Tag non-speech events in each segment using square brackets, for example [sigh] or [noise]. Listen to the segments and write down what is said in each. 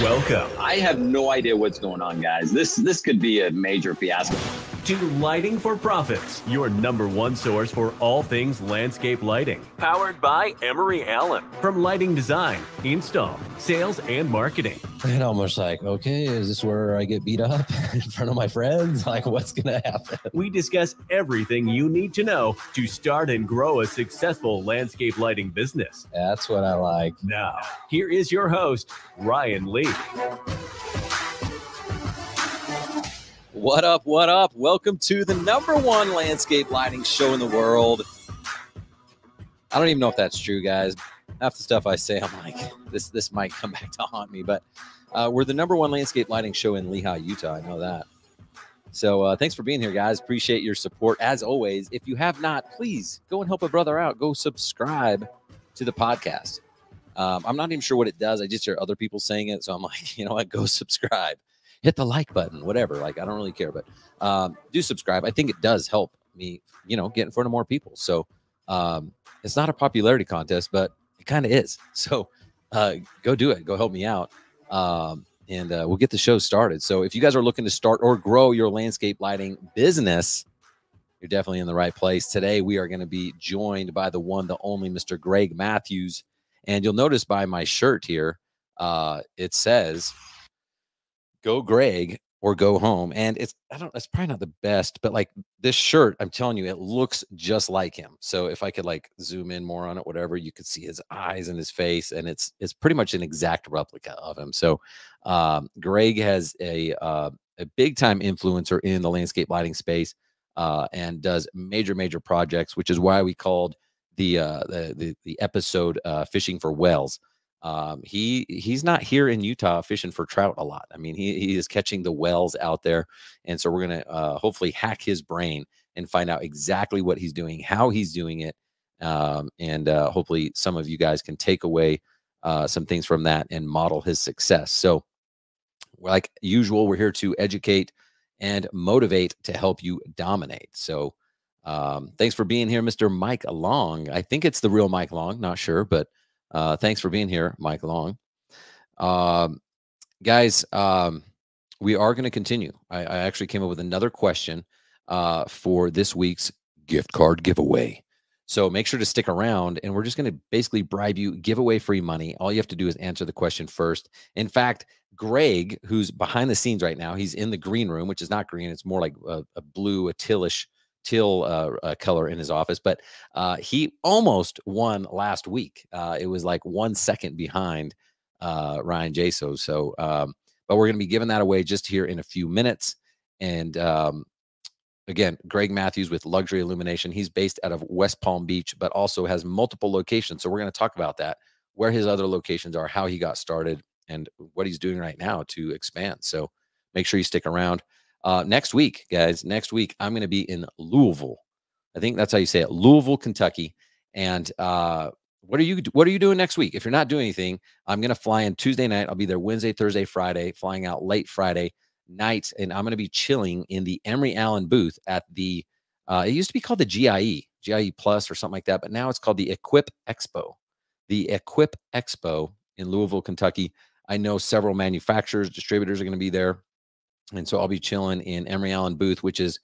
Welcome. I have no idea what's going on, guys. This this could be a major fiasco to Lighting for Profits, your number one source for all things landscape lighting. Powered by Emery Allen. From lighting design, install, sales, and marketing. And almost like, okay, is this where I get beat up [laughs] in front of my friends? [laughs] Like, what's going to happen? We discuss everything you need to know to start and grow a successful landscape lighting business. That's what I like. Now, here is your host, Ryan Lee. What up? What up? Welcome to the number one landscape lighting show in the world. I don't even know if that's true, guys. Half the stuff I say, I'm like, this this might come [laughs] back to haunt me. But uh, we're the number one landscape lighting show in Lehi, Utah. I know that. So uh, thanks for being here, guys. Appreciate your support as always. If you have not, please go and help a brother out. Go subscribe to the podcast. Um, I'm not even sure what it does. I just hear other people saying it, so I'm like, [laughs] you know what? Go subscribe hit the like button, whatever. Like, I don't really care, but um, do subscribe. I think it does help me, you know, get in front of more people. So um, it's not a popularity contest, but it kind of is. [laughs] So uh, go do it. Go help me out. Um, and uh, we'll get the show started. So if you guys are looking to start or grow your landscape lighting business, you're definitely in the right place. Today, we are going to be joined by the one, the only Mr. Greg Matthews. And you'll notice by my shirt here, uh, it says go Greg or go home. And it's I don't it's probably not the best, but like this shirt, I'm telling you, it looks just like him. So if I could like zoom in more on it, whatever, you could see his eyes and his face, and it's it's pretty much an exact replica of him. So um, Greg has a uh, a big time influencer in the landscape lighting space uh, and does major major projects, which is why we called the uh, the, the, the episode uh, "Fishing for Whales." Um, he he's not here in Utah fishing for trout a lot. I mean, he he is catching the wells out there, and so we're gonna uh, hopefully hack his brain and find out exactly what he's doing, how he's doing it, um, and uh, hopefully some of you guys can take away uh, some things from that and model his success. So, like usual, we're here to educate and motivate to help you dominate. So. Um, thanks for being here, Mr. Mike Long. I think it's the real Mike Long, not sure, but uh, thanks for being here, Mike Long. Um, guys, um, we are going to continue. I, I, actually came up with another question uh, for this week's gift card giveaway. So make sure to stick around, and we're just going to basically bribe you, give away free money. All you have to do is answer the question first. In fact, Greg, who's behind the scenes right now, he's in the green room, which is not green; it's more like a, a blue, a tealish teal uh, uh, color in his office, but uh, he almost won last week. Uh, it was like one second behind uh, Ryan Jaso. So, um, but we're going to be giving that away just here in a few minutes. And um, again, Greg Matthews with Luxury Illumination. He's based out of West Palm Beach, but also has multiple locations. So we're going to talk about that, where his other locations are, how he got started, and what he's doing right now to expand. So make sure you stick around. Uh, next week, guys, next week, I'm going to be in Louisville. I think that's how you say it, Louisville, Kentucky. And uh, what are you what are you doing next week? If you're not doing anything, I'm going to fly in Tuesday night. I'll be there Wednesday, Thursday, Friday, flying out late Friday night, and I'm going to be chilling in the Emery Allen booth at the. Uh, it used to be called the GIE, GIE Plus or something like that, but now it's called the Equip Expo. The Equip Expo in Louisville, Kentucky. I know several manufacturers, distributors are going to be there. And so I'll be chilling in Emery Allen booth, which is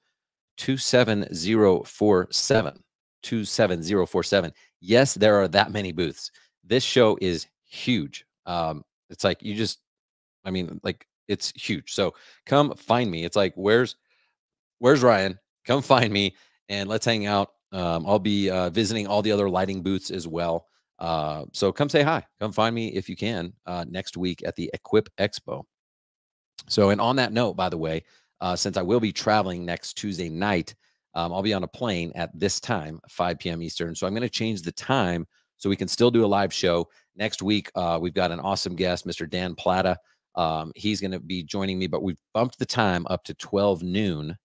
27047. 27047. Yes, there are that many booths. This show is huge. Um, it's like you just, I mean, like it's huge. So come find me. It's like, where's where's Ryan? Come find me and let's hang out. Um, I'll be uh, visiting all the other lighting booths as well. Uh, so come say hi. Come find me if you can uh, next week at the Equip Expo. So, and on that note, by the way, uh, since I will be traveling next Tuesday night, um, I'll be on a plane at this time, 5 p.m. Eastern. So I'm going to change the time so we can still do a live show next week. Uh, we've got an awesome guest, Mr. Dan Plata. Um, he's going to be joining me, but we've bumped the time up to 12 noon,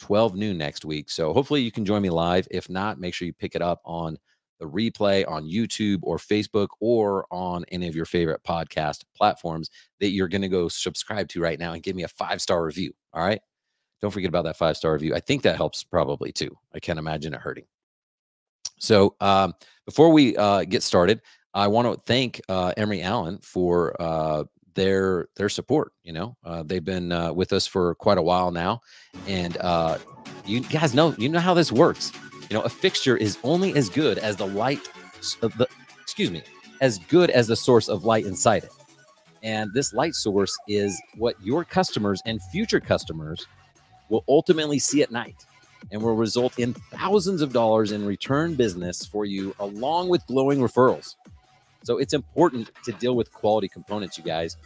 12 noon next week. So hopefully you can join me live. If not, make sure you pick it up on the replay on YouTube or Facebook or on any of your favorite podcast platforms that you're going to go subscribe to right now and give me a five star review. All right. Don't forget about that five star review. I think that helps probably too. I can't imagine it hurting. So um, before we uh, get started, I want to thank uh, Emery Allen for uh, their their support. You know, uh, they've been uh, with us for quite a while now, and uh, you guys know you know how this works. You know, a fixture is only as good as the light. Uh, the excuse me, as good as the source of light inside it. And this light source is what your customers and future customers will ultimately see at night and will result in thousands of dollars in return business for you, along with glowing referrals. So it's important to deal with quality components, you guys.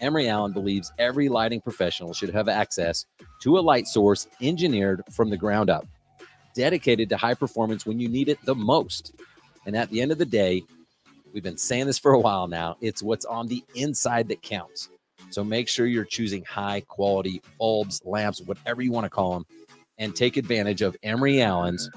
Emery Allen believes every lighting professional should have access to a light source engineered from the ground up, dedicated to high performance when you need it the most. And at the end of the day, we've been saying this for a while now, it's what's on the inside that counts. So make sure you're choosing high quality bulbs, lamps, whatever you want to call them, and take advantage of Emery Allen's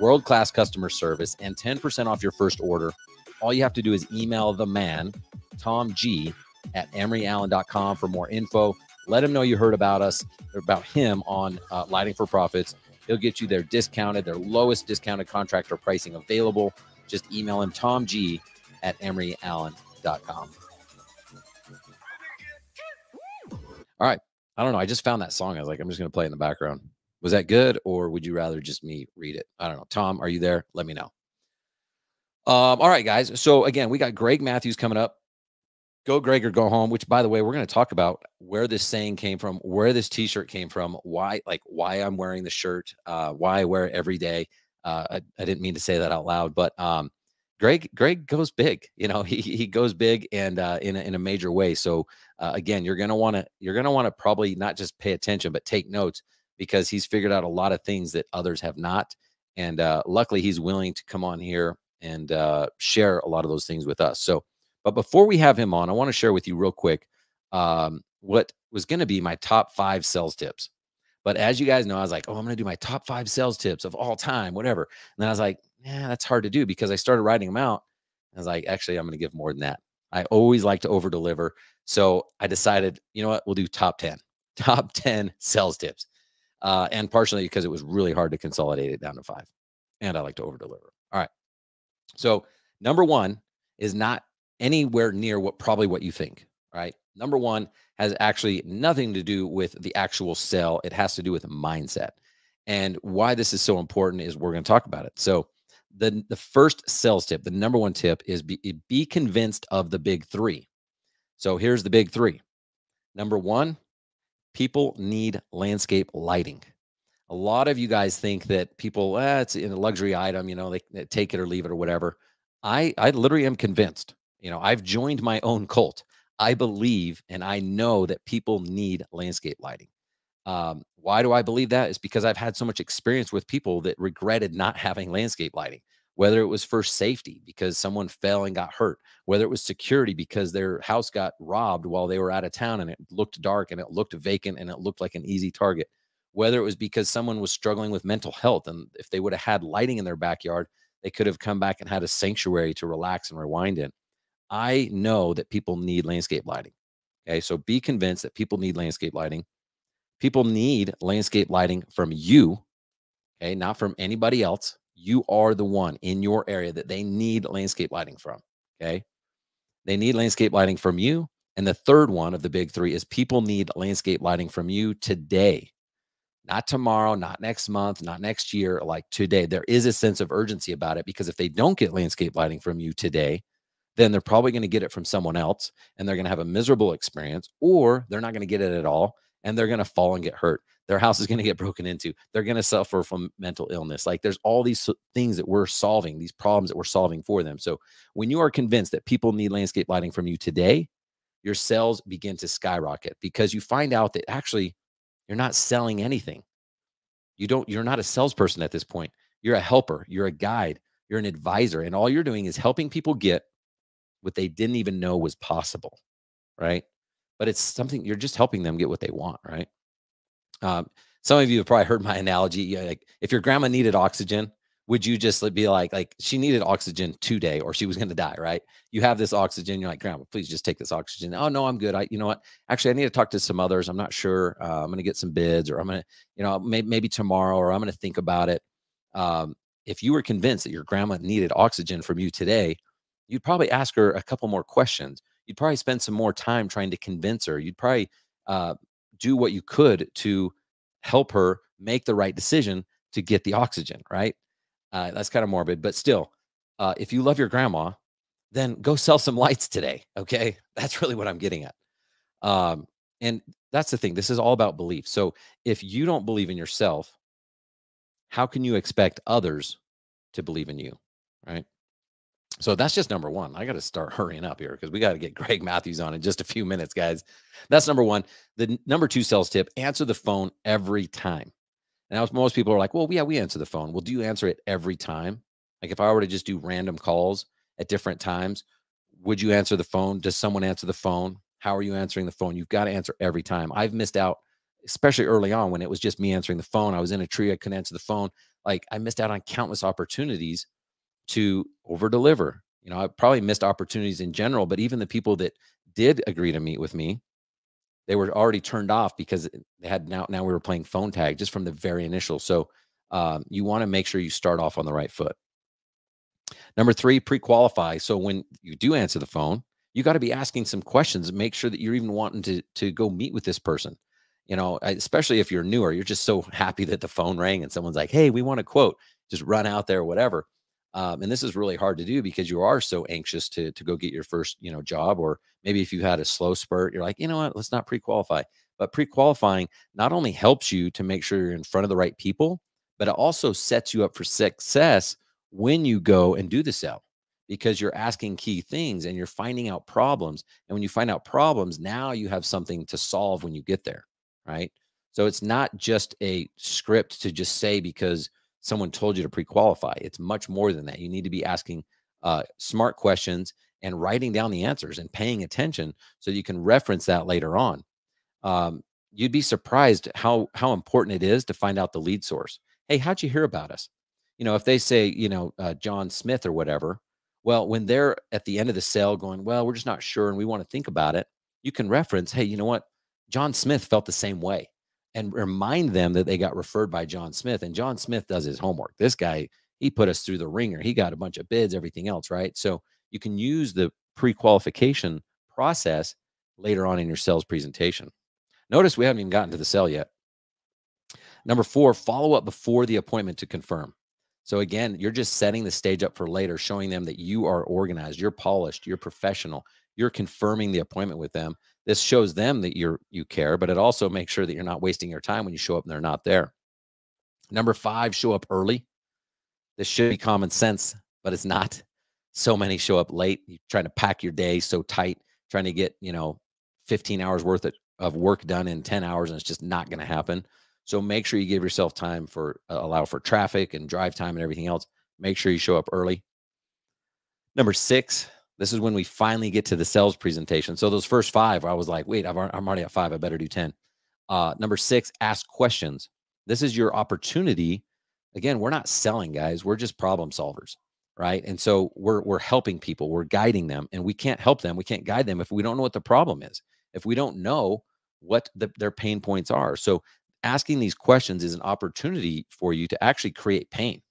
world class customer service and 10% off your first order all you have to do is email the man, Tom G, at emeryallen.com for more info. Let him know you heard about us, about him on uh, Lighting for Profits. He'll get you their discounted, their lowest discounted contractor pricing available. Just email him, Tom G, at emeryallen.com. All right. I don't know. I just found that song. I was like, I'm just going to play in the background. Was that good, or would you rather just me read it? I don't know. Tom, are you there? Let me know. Um, all right, guys. So again, we got Greg Matthews coming up. Go Greg or go home. Which, by the way, we're going to talk about where this saying came from, where this T-shirt came from, why, like, why I'm wearing the shirt, uh, why I wear it every day. Uh, I, I didn't mean to say that out loud, but um, Greg, Greg goes big. You know, [laughs] he he goes big and uh, in a, in a major way. So uh, again, you're gonna want to you're gonna want to probably not just pay attention, but take notes because he's figured out a lot of things that others have not. And uh, luckily, he's willing to come on here and uh, share a lot of those things with us. So, but before we have him on, I want to share with you real quick um, what was going to be my top five sales tips. But as you guys know, I was like, oh, I'm going to do my top five sales tips of all time, whatever. And then I was like, yeah, that's hard to do because I started writing them out. I was like, actually, I'm going to give more than that. I always like to over deliver. So I decided, you know what, we'll do top 10, [laughs] top 10 sales tips. Uh, and partially because it was really hard to consolidate it down to five. And I like to over deliver. All right. So, number one is not anywhere near what probably what you think, right? Number one has actually nothing to do with the actual sell, it has to do with mindset. And why this is so important is we're going to talk about it. So, the, the first sales tip, the number one tip is be, be convinced of the big three. So, here's the big three. Number one, people need landscape lighting a lot of you guys think that people, eh, it's in a luxury item, you know, they, they take it or leave it or whatever. I, I literally am convinced, you know, I've joined my own cult. I believe and I know that people need landscape lighting. Um, why do I believe that? Is because I've had so much experience with people that regretted not having landscape lighting, whether it was for safety because someone fell and got hurt, whether it was security because their house got robbed while they were out of town and it looked dark and it looked vacant and it looked like an easy target whether it was because someone was struggling with mental health and if they would have had lighting in their backyard they could have come back and had a sanctuary to relax and rewind in i know that people need landscape lighting okay? So be convinced that people need landscape lighting. People need landscape lighting from you okay? Not from anybody else. You are the one in your area that they need landscape lighting from okay? They need landscape lighting from you and the third one of the big three is people need landscape lighting from you today. Not tomorrow, not next month, not next year, like today. There is a sense of urgency about it because if they don't get landscape lighting from you today, then they're probably going to get it from someone else and they're going to have a miserable experience, or they're not going to get it at all and they're going to fall and get hurt. Their house is going to get [laughs] broken into. They're going to suffer from mental illness. Like there's all these things that we're solving, these problems that we're solving for them. So when you are convinced that people need landscape lighting from you today, your sales begin to skyrocket because you find out that actually you're not selling anything. You don't, you're not a salesperson at this point. You're a helper, you're a guide, you're an advisor, and all you're doing is helping people get what they didn't even know was possible. Right. But it's something you're just helping them get what they want. Right. Um, some of you have probably heard my [laughs] analogy. Like if your grandma needed oxygen, would you just be like, like she needed oxygen today or she was going to die, right? You have this oxygen. You're like, grandma, please just take this oxygen. Oh, no, I'm good. I, you know what? Actually, I need to talk to some others. I'm not sure. Uh, I'm going to get some bids or I'm going to, you know, maybe, maybe tomorrow or I'm going to think about it. Um, if you were convinced that your grandma needed oxygen from you today, you'd probably ask her a couple more questions. you'd probably spend some more time trying to convince her. You'd probably uh, do what you could to help her make the right decision to get the oxygen, right? Uh, that's kind of morbid, but still, uh, if you love your grandma, then go sell some lights today. Okay. [laughs] That's really what I'm getting at. Um, and that's the thing. This is all about belief. So if you don't believe in yourself, how can you expect others to believe in you? Right. So that's just number one. I got to start hurrying up here because we got to get [laughs] Greg Matthews on in just a few minutes, guys. That's number one. The number two sales tip answer the phone every time. Now, most people are like, well, yeah, we answer the phone. Well, do you answer it every time? Like if I were to just do random calls at different times, would you answer the phone? Does someone answer the phone? How are you answering the phone? You've got to answer every time. I've missed out, especially early on when it was just me answering the phone. I was in a tree, I couldn't answer the phone. Like I missed out on countless opportunities to over deliver. You know, I probably missed opportunities in general, but even the people that did agree to meet with me, they were already turned off because they had now now we were playing phone tag just from the very initial. So um, you want to make sure you start off on the right foot. Number three, pre-qualify. So when you do answer the phone, you got to be asking some questions make sure that you're even wanting to to go meet with this person. You know, especially if you're newer, you're just so [laughs] happy that the phone rang and someone's like, "Hey, we want a quote." Just run out there, whatever. Um, and this is really hard to do because you are so anxious to to go get your first you know job or maybe if you had a slow spurt you're like you know what? Let's not pre-qualify. But pre-qualifying not only helps you to make sure you're in front of the right people but it also sets you up for success when you go and do the sell because you're asking key things and you're finding out problems. And when you find out problems now you have something to solve when you get there right? So it's not just a script to just say because someone told you to pre-qualify. It's much more than that. You need to be asking uh, smart questions and writing down the answers and paying attention so you can reference that later on. Um, you'd be surprised how how important it is to find out the lead source. Hey, how'd you hear about us? You know, if they say, you know, uh, John Smith or whatever, well, when they're at the end of the sale going, well, we're just not sure and we want to think about it, you can reference, hey, you know what? John Smith felt the same way and remind them that they got referred by John Smith. And John Smith does his homework. This guy, he put us through the ringer. He got a bunch of bids, everything else, right? So you can use the pre qualification process later on in your sales presentation. Notice we haven't even gotten to the sell yet. Number four, follow up before the appointment to confirm. So again, you're just setting the stage up for later, showing them that you are organized, you're polished, you're professional, you're confirming the appointment with them this shows them that you're you care but it also makes sure that you're not wasting your time when you show up and they're not there. Number five show up early. This should be common sense but it's not. So many show up late you're trying to pack your day so tight trying to get you know 15 hours worth of work done in 10 hours and it's just not going to happen. So make sure you give yourself time for uh, allow for traffic and drive time and everything else. Make sure you show up early. Number six this is when we finally get to the sales presentation. So those first five, I was like, wait, i am already at five. I better do 10. Uh, number six, ask questions. This is your opportunity. Again, we're not selling, guys. We're just problem solvers, right? And so we're we're helping people, we're guiding them, and we can't help them, we can't guide them if we don't know what the problem is, if we don't know what the, their pain points are. So asking these questions is an opportunity for you to actually create pain.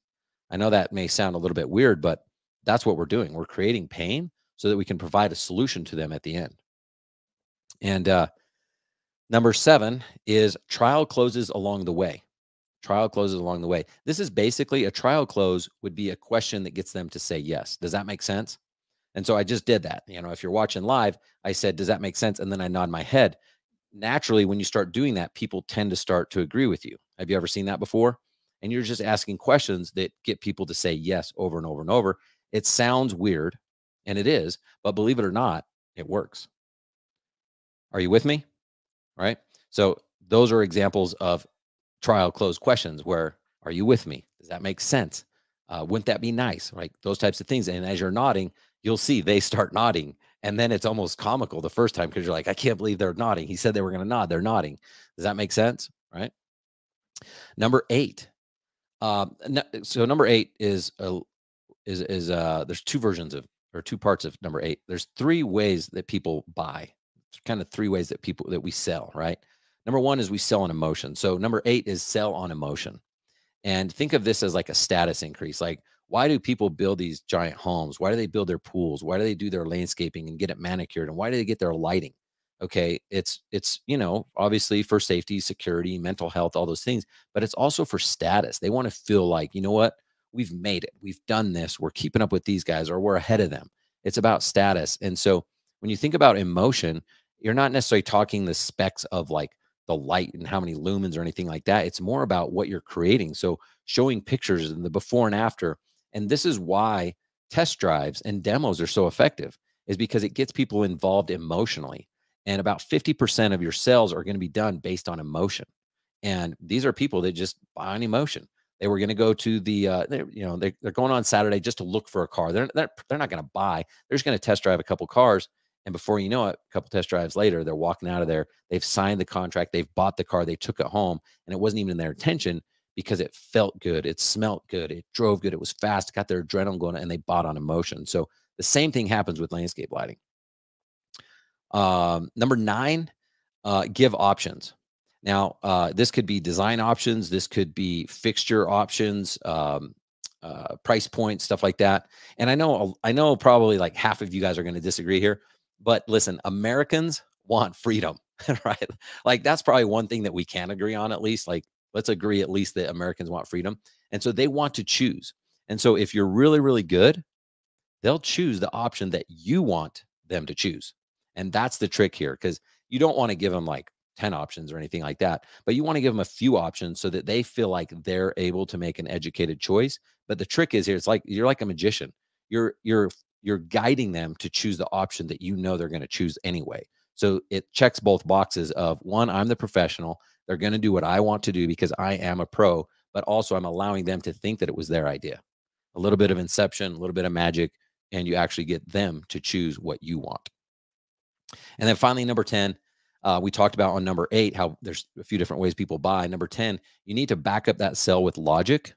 I know that may sound a little bit weird, but that's what we're doing. We're creating pain so that we can provide a solution to them at the end. And uh, number seven is trial closes along the way. Trial closes along the way. This is basically a trial close would be a question that gets them to say yes. Does that make sense? And so I just did that. You know, if you're watching live, I said, Does that make sense? And then I nod my head. Naturally, when you start doing that, people tend to start to agree with you. Have you ever seen that before? And you're just asking questions that get people to say yes over and over and over. It sounds weird, and it is, but believe it or not, it works. Are you with me? Right. So those are examples of trial close questions where are you with me? Does that make sense? Uh, wouldn't that be nice? Right. Those types of things. And as you're nodding, you'll see they [laughs] start nodding. And then it's almost comical the first time because you're like, I can't believe they're nodding. He said they were going to nod. They're nodding. Does that make sense? Right. Number eight. Um, so number eight is a, is is uh there's two versions of or two parts of number eight. There's three ways that people buy, it's kind of three ways that people that we sell, right? Number one is we sell on emotion. So number eight is sell on emotion. And think of this as like a status increase. Like why do people build these giant homes? Why do they build their pools? Why do they do their landscaping and get it manicured? And why do they get their lighting? Okay, it's it's you know obviously for safety, security, mental health, all those things, but it's also for status. They want to feel like you know what we've made it, we've done this, we're keeping up with these guys, or we're ahead of them. It's about status, and so when you think about emotion, you're not necessarily talking the specs of like the light and how many lumens or anything like that. It's more about what you're creating. So showing pictures and the before and after. And this is why test drives and demos are so effective is because it gets people involved emotionally. And about 50% of your sales are going to be done based on emotion. And these are people that just buy on emotion. They were going to go to the, uh, you know, they, they're going on Saturday just to look for a car. They're, they're, they're not going to buy. They're just going to test drive a couple cars and before you know it, a couple test drives later, they're walking out of there. They've signed the contract, they've bought the car, they took it home, and it wasn't even in their intention because it felt good, it smelt good, it drove good, it was fast, got their adrenaline going, and they bought on emotion. So the same thing happens with landscape lighting. Um, number nine, uh, give options. Now, uh, this could be design options, this could be fixture options, um, uh, price points, stuff like that. And I know, I know, probably like half of you guys are going to disagree here, but listen, Americans want freedom, [laughs] right? Like that's probably one thing that we can agree on at least. Like let's agree at least that Americans want freedom. And so they want to choose. And so if you're really, really good, they'll choose the option that you want them to choose. And that's the trick here because you don't want to give them like 10 options or anything like that, but you want to give them a few options so that they feel like they're able to make an educated choice. But the trick is here, it's like you're like a magician. You're you're you're guiding them to choose the option that you know they're going to choose anyway. So it checks both boxes of one, I'm the professional. They're going to do what I want to do because I am a pro, but also I'm allowing them to think that it was their idea. A little bit of inception, a little bit of magic, and you actually get them to choose what you want. And then finally, number 10, uh, we talked about on number eight how there's a few different ways people buy. Number 10, you need to back up that sell with logic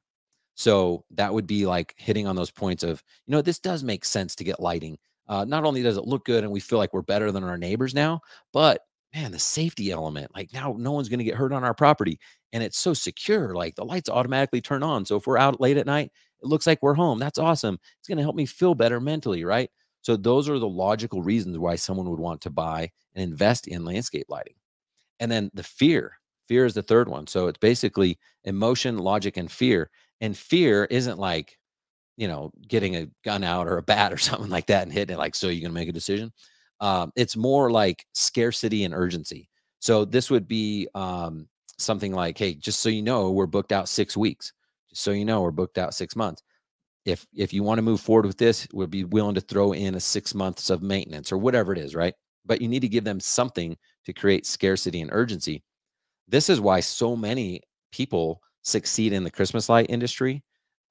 so that would be like hitting on those points of, you know, this does make sense to get lighting. Uh, not only does it look good and we feel like we're better than our neighbors now, but man, the safety element, like now no one's going to get hurt on our property. And it's so secure. Like the lights automatically turn on. So if we're out late at night, it looks like we're home. That's awesome. It's going to help me feel better mentally, right? So those are the logical reasons why someone would want to buy and invest in landscape lighting. And then the fear. Fear is the third one. So it's basically emotion, logic, and fear. And fear isn't like, you know, getting a gun out or a bat or [laughs] something like that and hitting it like, so you're going to make a decision. Um, it's more like scarcity and urgency. So this would be um, something like, hey, just so you know, we're booked out six weeks. Just so you know, we're booked out six months. If if you want to move forward with this, we'll be willing to throw in a six months of maintenance or whatever it is, right? But you need to give them something to create scarcity and urgency. This is why so many people succeed in the Christmas light industry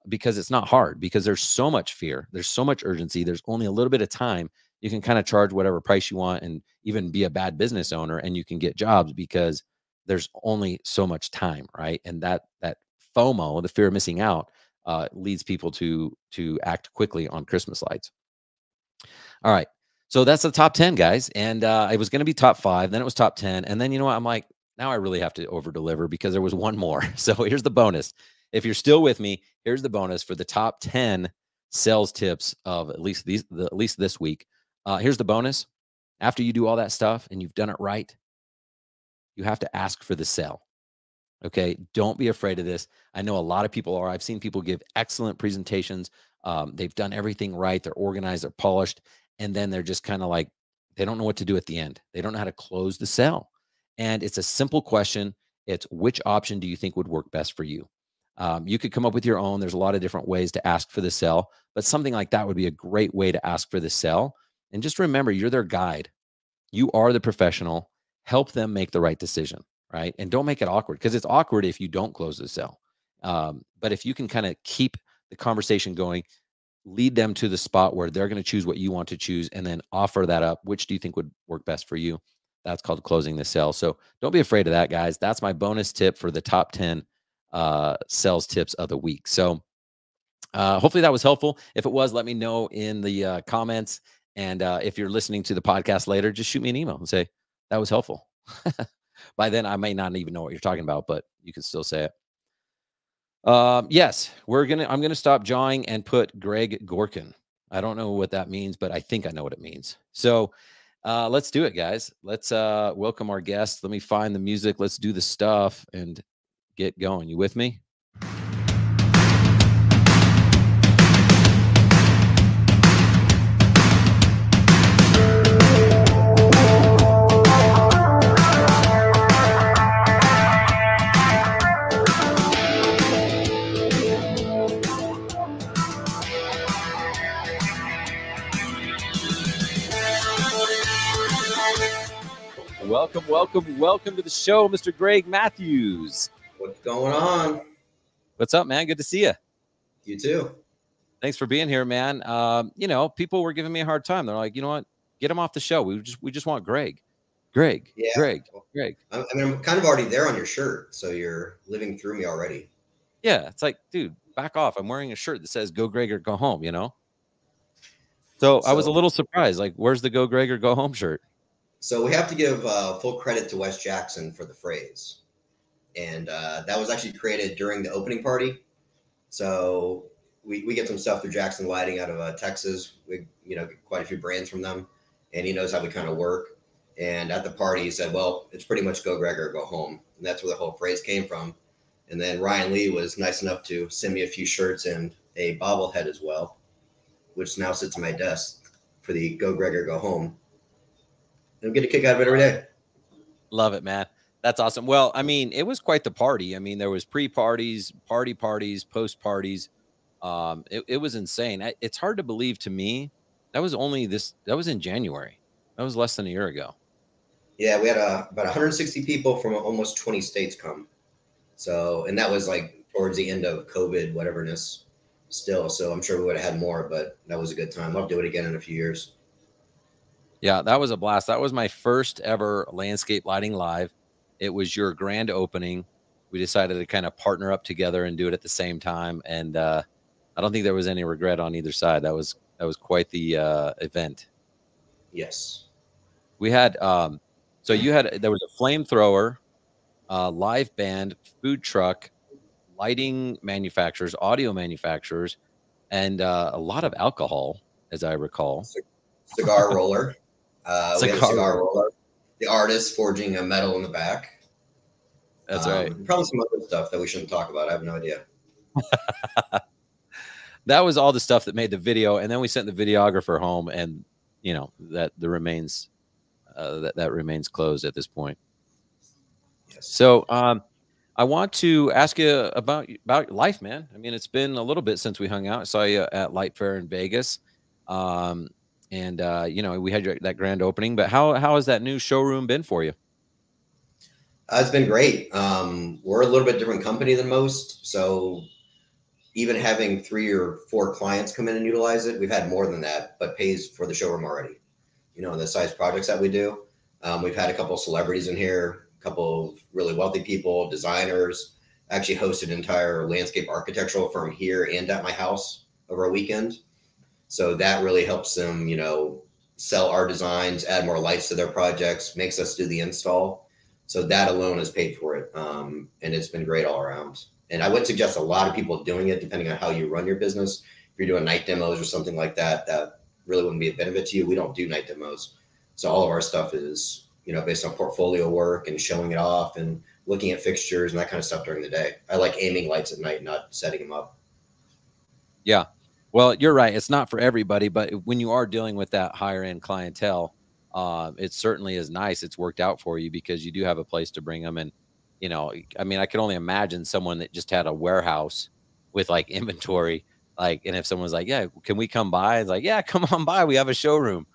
because it's not hard because there's so much fear, there's so much urgency, there's only a little bit of time. You can kind of charge whatever price you want and even be a bad business owner and you can get jobs because there's only so much time, right? And that that FOMO, the fear of missing out, uh, leads people to to act quickly on Christmas lights. All right. So that's the top 10, guys. And uh, it was going to be top five. Then it was top 10. And then, you know what? I'm like, now I really have to over deliver because there was one more. [laughs] So here's the bonus. If you're still with me, here's the bonus for the top 10 sales tips of at least these the, at least this week. Uh, here's the bonus. After you do all that stuff and you've done it right, you have to ask for the sell. Okay. Don't be afraid of this. I know a lot of people are. I've seen people give excellent presentations. Um, they've done everything right. They're organized, they're polished, and then they're just kind of like, they don't know what to do at the end. They don't know how to close the sale. And it's a simple question. It's which option do you think would work best for you? Um, you could come up with your own. There's a lot of different ways to ask for the sell, but something like that would be a great way to ask for the sell. And just remember, you're their guide. You are the professional. Help them make the right decision, right? And don't make it awkward because it's awkward if you don't close the sale. Um, but if you can kind of keep the conversation going, lead them to the spot where they're going to choose what you want to choose, and then offer that up. Which do you think would work best for you? That's called closing the sale. So don't be afraid of that, guys. That's my bonus tip for the top 10 uh, sales tips of the week. So uh, hopefully that was helpful. If it was, let me know in the uh, comments. And uh, if you're listening to the podcast later, just shoot me an email and say that was helpful. [laughs] By then, I may not even know what you're talking about, but you can still say it. Um, yes, we're gonna. I'm gonna stop jawing and put Greg Gorkin. I don't know what that means, but I think I know what it means. So uh, let's do it, guys. Let's uh, welcome our guests. Let me find the music. Let's do the stuff and get going. You with me? Welcome, welcome, welcome to the show, Mr. Greg Matthews. What's going on? What's up, man? Good to see you. You too. Thanks for being here, man. Um, you know, people were giving me a hard time. They're like, you know what? Get him off the show. We just we just want Greg. Greg. Yeah. Greg. Greg. I I mean, I'm kind of already there on your shirt, so you're living through me already. Yeah. It's like, dude, back off. I'm wearing a shirt that says go Greg or go home, you know? So, I was a little surprised. Like, where's the go Greg or go home shirt? So we have to give uh, full credit to Wes Jackson for the phrase, and uh, that was actually created during the opening party. So we, we get some stuff through Jackson Lighting out of uh, Texas. We you know get quite a few brands from them, and he knows how we kind of work. And at the party, he said, "Well, it's pretty much go Greg or, go home," and that's where the whole phrase came from. And then Ryan Lee was nice enough to send me a few shirts and a bobblehead as well, which now sits on my desk for the go Greg or go home. I get a kick out of it every day. Love it, man. That's awesome. Well, I mean, it was quite the party. I mean, there was pre-parties, party parties, post-parties. Um, it, it was insane. I, it's hard to believe to me. That was only this. That was in January. That was less than a year ago. Yeah, we had uh, about 160 people from almost 20 states come. So, and that was like towards the end of COVID, whateverness still. So I'm sure we would have had more, but that was a good time. I'll do it again in a few years. Yeah, that was a blast. That was my first ever landscape lighting live. It was your grand opening. We decided to kind of partner up together and do it at the same time. And uh, I don't think there was any regret on either side. That was that was quite the uh, event. Yes. We had um, so you had there was a flamethrower, uh, live band, food truck, lighting manufacturers, audio manufacturers, and uh, a lot of alcohol, as I recall. Cigar roller. Uh, we had a Cigar cigar roller. The artist forging a metal in the back. That's Um, right. Probably some other stuff that we shouldn't talk about. I have no idea. [laughs] that was all the stuff that made the video and then we sent the videographer home and you know that the remains uh, that, that remains closed at this point Yes. so um i want to ask you about about life man i mean it's been a little bit since we hung out i saw you at LightFair in vegas um and uh you know we had that grand opening but how how has that new showroom been for you Uh, it's been great. Um, we're a little bit different company than most, so even having three or four clients come in and utilize it, we've had more than that, but pays for the showroom already. You know, the size projects that we do. Um, we've had a couple celebrities in here, a couple really wealthy people, designers. Actually hosted an entire landscape architectural firm here and at my house over a weekend. So that really helps them, you know, sell our designs, add more lights to their projects, makes us do the install. So that alone has paid for it. Um, and it's been great all around. And I would suggest a lot of people doing it depending on how you run your business. If you're doing night demos or something like that, that really wouldn't be a benefit to you. We don't do night demos. So all of our stuff is, you know, based on portfolio work and showing it off and looking at fixtures and that kind of stuff during the day. I like aiming lights at night, not setting them up. Yeah. Well, you're right. It's not for everybody, but when you are dealing with that higher end clientele, uh, it certainly is nice. It's worked out for you because you do have a place to bring them. And, you know, I mean, I can only imagine someone that just had a warehouse with like [laughs] inventory. Like, and if someone's like, yeah, can we come by? It's like, yeah, come on by. We have a showroom.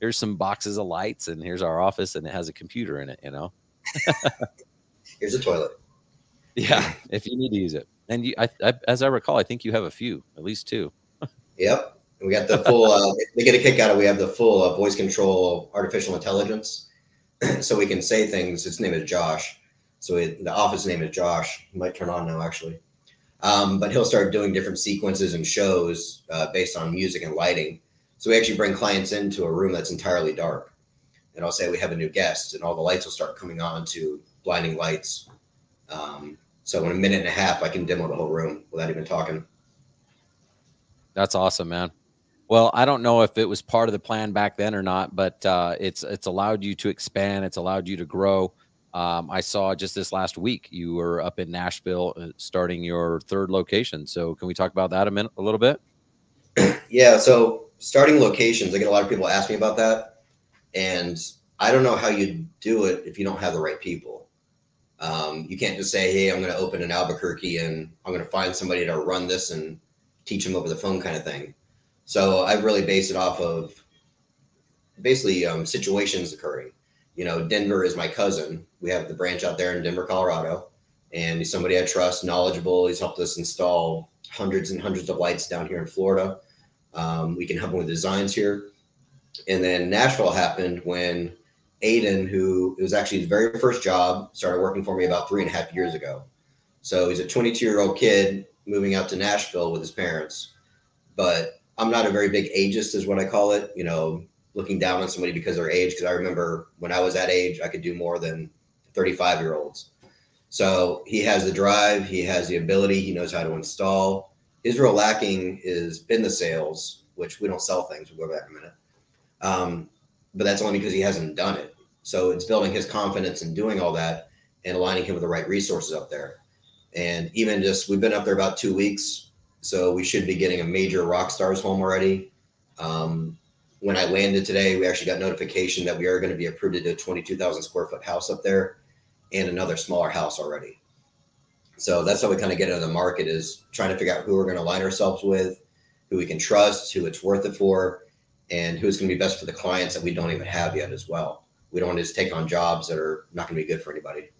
Here's some boxes of lights and here's our office and it has a computer in it, you know? [laughs] Here's a toilet. Yeah. if you need to use it. And you, I, I, as I recall, I think you have a few, at least two. Yep. And we got the full, uh, they get a kick out of, we have the full uh, voice control artificial intelligence. [clears throat] so we can say things. His name is Josh. So it, the office name is Josh. He might turn on now, actually. Um, but he'll start doing different sequences and shows uh, based on music and lighting. So we actually bring clients into a room that's entirely dark. And I'll say we have a new guest, and all the lights will start coming on to blinding lights. Um, So in a minute and a half, I can demo the whole room without even talking. That's awesome, man. Well, I don't know if it was part of the plan back then or not, but uh, it's it's allowed you to expand. It's allowed you to grow. Um, I saw just this last week you were up in Nashville, uh, starting your third location. So, can we talk about that a minute, a little bit? [clears throat] yeah. So, starting locations, I get a lot of people ask me about that, and I don't know how you do it if you don't have the right people. Um, you can't just say, "Hey, I'm going to open in Albuquerque and I'm going to find somebody to run this and teach them over the phone," kind of thing. So, I really base it off of basically um, situations occurring you know, Denver is my cousin. We have the branch out there in Denver, Colorado, and he's somebody I trust, knowledgeable. He's helped us install hundreds and hundreds of lights down here in Florida. Um, we can help him with designs here. And then Nashville happened when Aiden, who it was actually his very first job, started working for me about three and a half years ago. So he's a 22 year old kid moving out to Nashville with his parents. But I'm not a very big ageist, is what I call it. You know, looking down on somebody because of their age. Because I remember when I was that age, I could do more than 35 year olds. So he has the drive, he has the ability, he knows how to install. Israel lacking is been the sales, which we don't sell things. We'll go back in a minute. Um, but that's only because he hasn't done it. So it's building his confidence in doing all that and aligning him with the right resources up there. And even just we've been up there about two weeks, so we should be getting a major rock stars home already. Um, when I landed today, we actually got notification that we are going to be approved to a 22,000 square foot house up there and another smaller house already. So that's how we kind of get into the market is trying to figure out who we're going to align ourselves with, who we can trust, who it's worth it for, and who's going to be best for the clients that we don't even have yet as well. We don't want to just take on jobs that are not going to be good for anybody.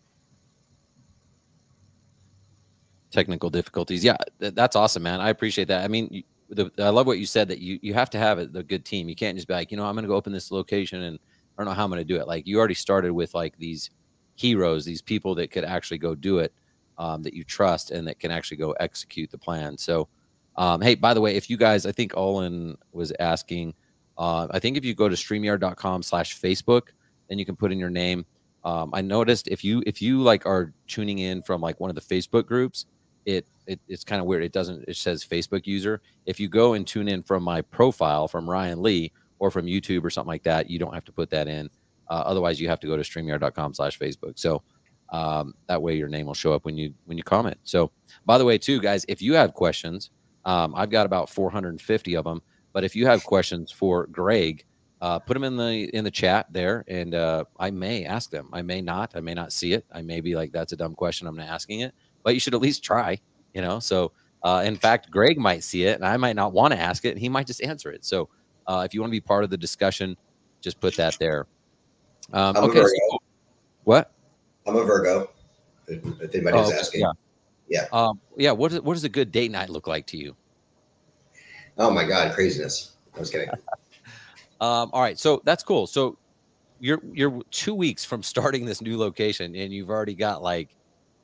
Technical difficulties. Yeah, that's awesome, man. I appreciate that. I mean, the, I love what you said that you you have to have a, a good team. You can't just be like, you know, I'm going to go open this location and I don't know how I'm going to do it. Like you already started with like these heroes, these people that could actually go do it, um, that you trust and that can actually go execute the plan. So, um, hey, by the way, if you guys, I think Olin was asking, uh, I think if you go to streamyard.com slash Facebook, then you can put in your name. Um, I noticed if you if you like are tuning in from like one of the Facebook groups, it, it it's kind of weird. It doesn't. It says Facebook user. If you go and tune in from my profile from Ryan Lee or from YouTube or something like that, you don't have to put that in. Uh, otherwise, you have to go to streamyard.com/facebook. So um, that way, your name will show up when you when you comment. So, by the way, too, guys, if you have questions, um, I've got about 450 of them. But if you have questions for Greg, uh, put them in the in the chat there, and uh, I may ask them. I may not. I may not see it. I may be like, "That's a dumb question. I'm not asking it." But you should at least try, you know? So, uh, in fact, Greg might see it and I might not want to ask it and he might just answer it. So, uh, if you want to be part of the discussion, just put that there. Um, okay. So, what? I'm a Virgo. If, anybody's oh, asking. Yeah. Yeah. Um, yeah. What, is, what does a good date night look like to you? Oh my God. Craziness. I was kidding. [laughs] um, all right. So that's cool. So you're, you're two weeks from starting this new location and you've already got like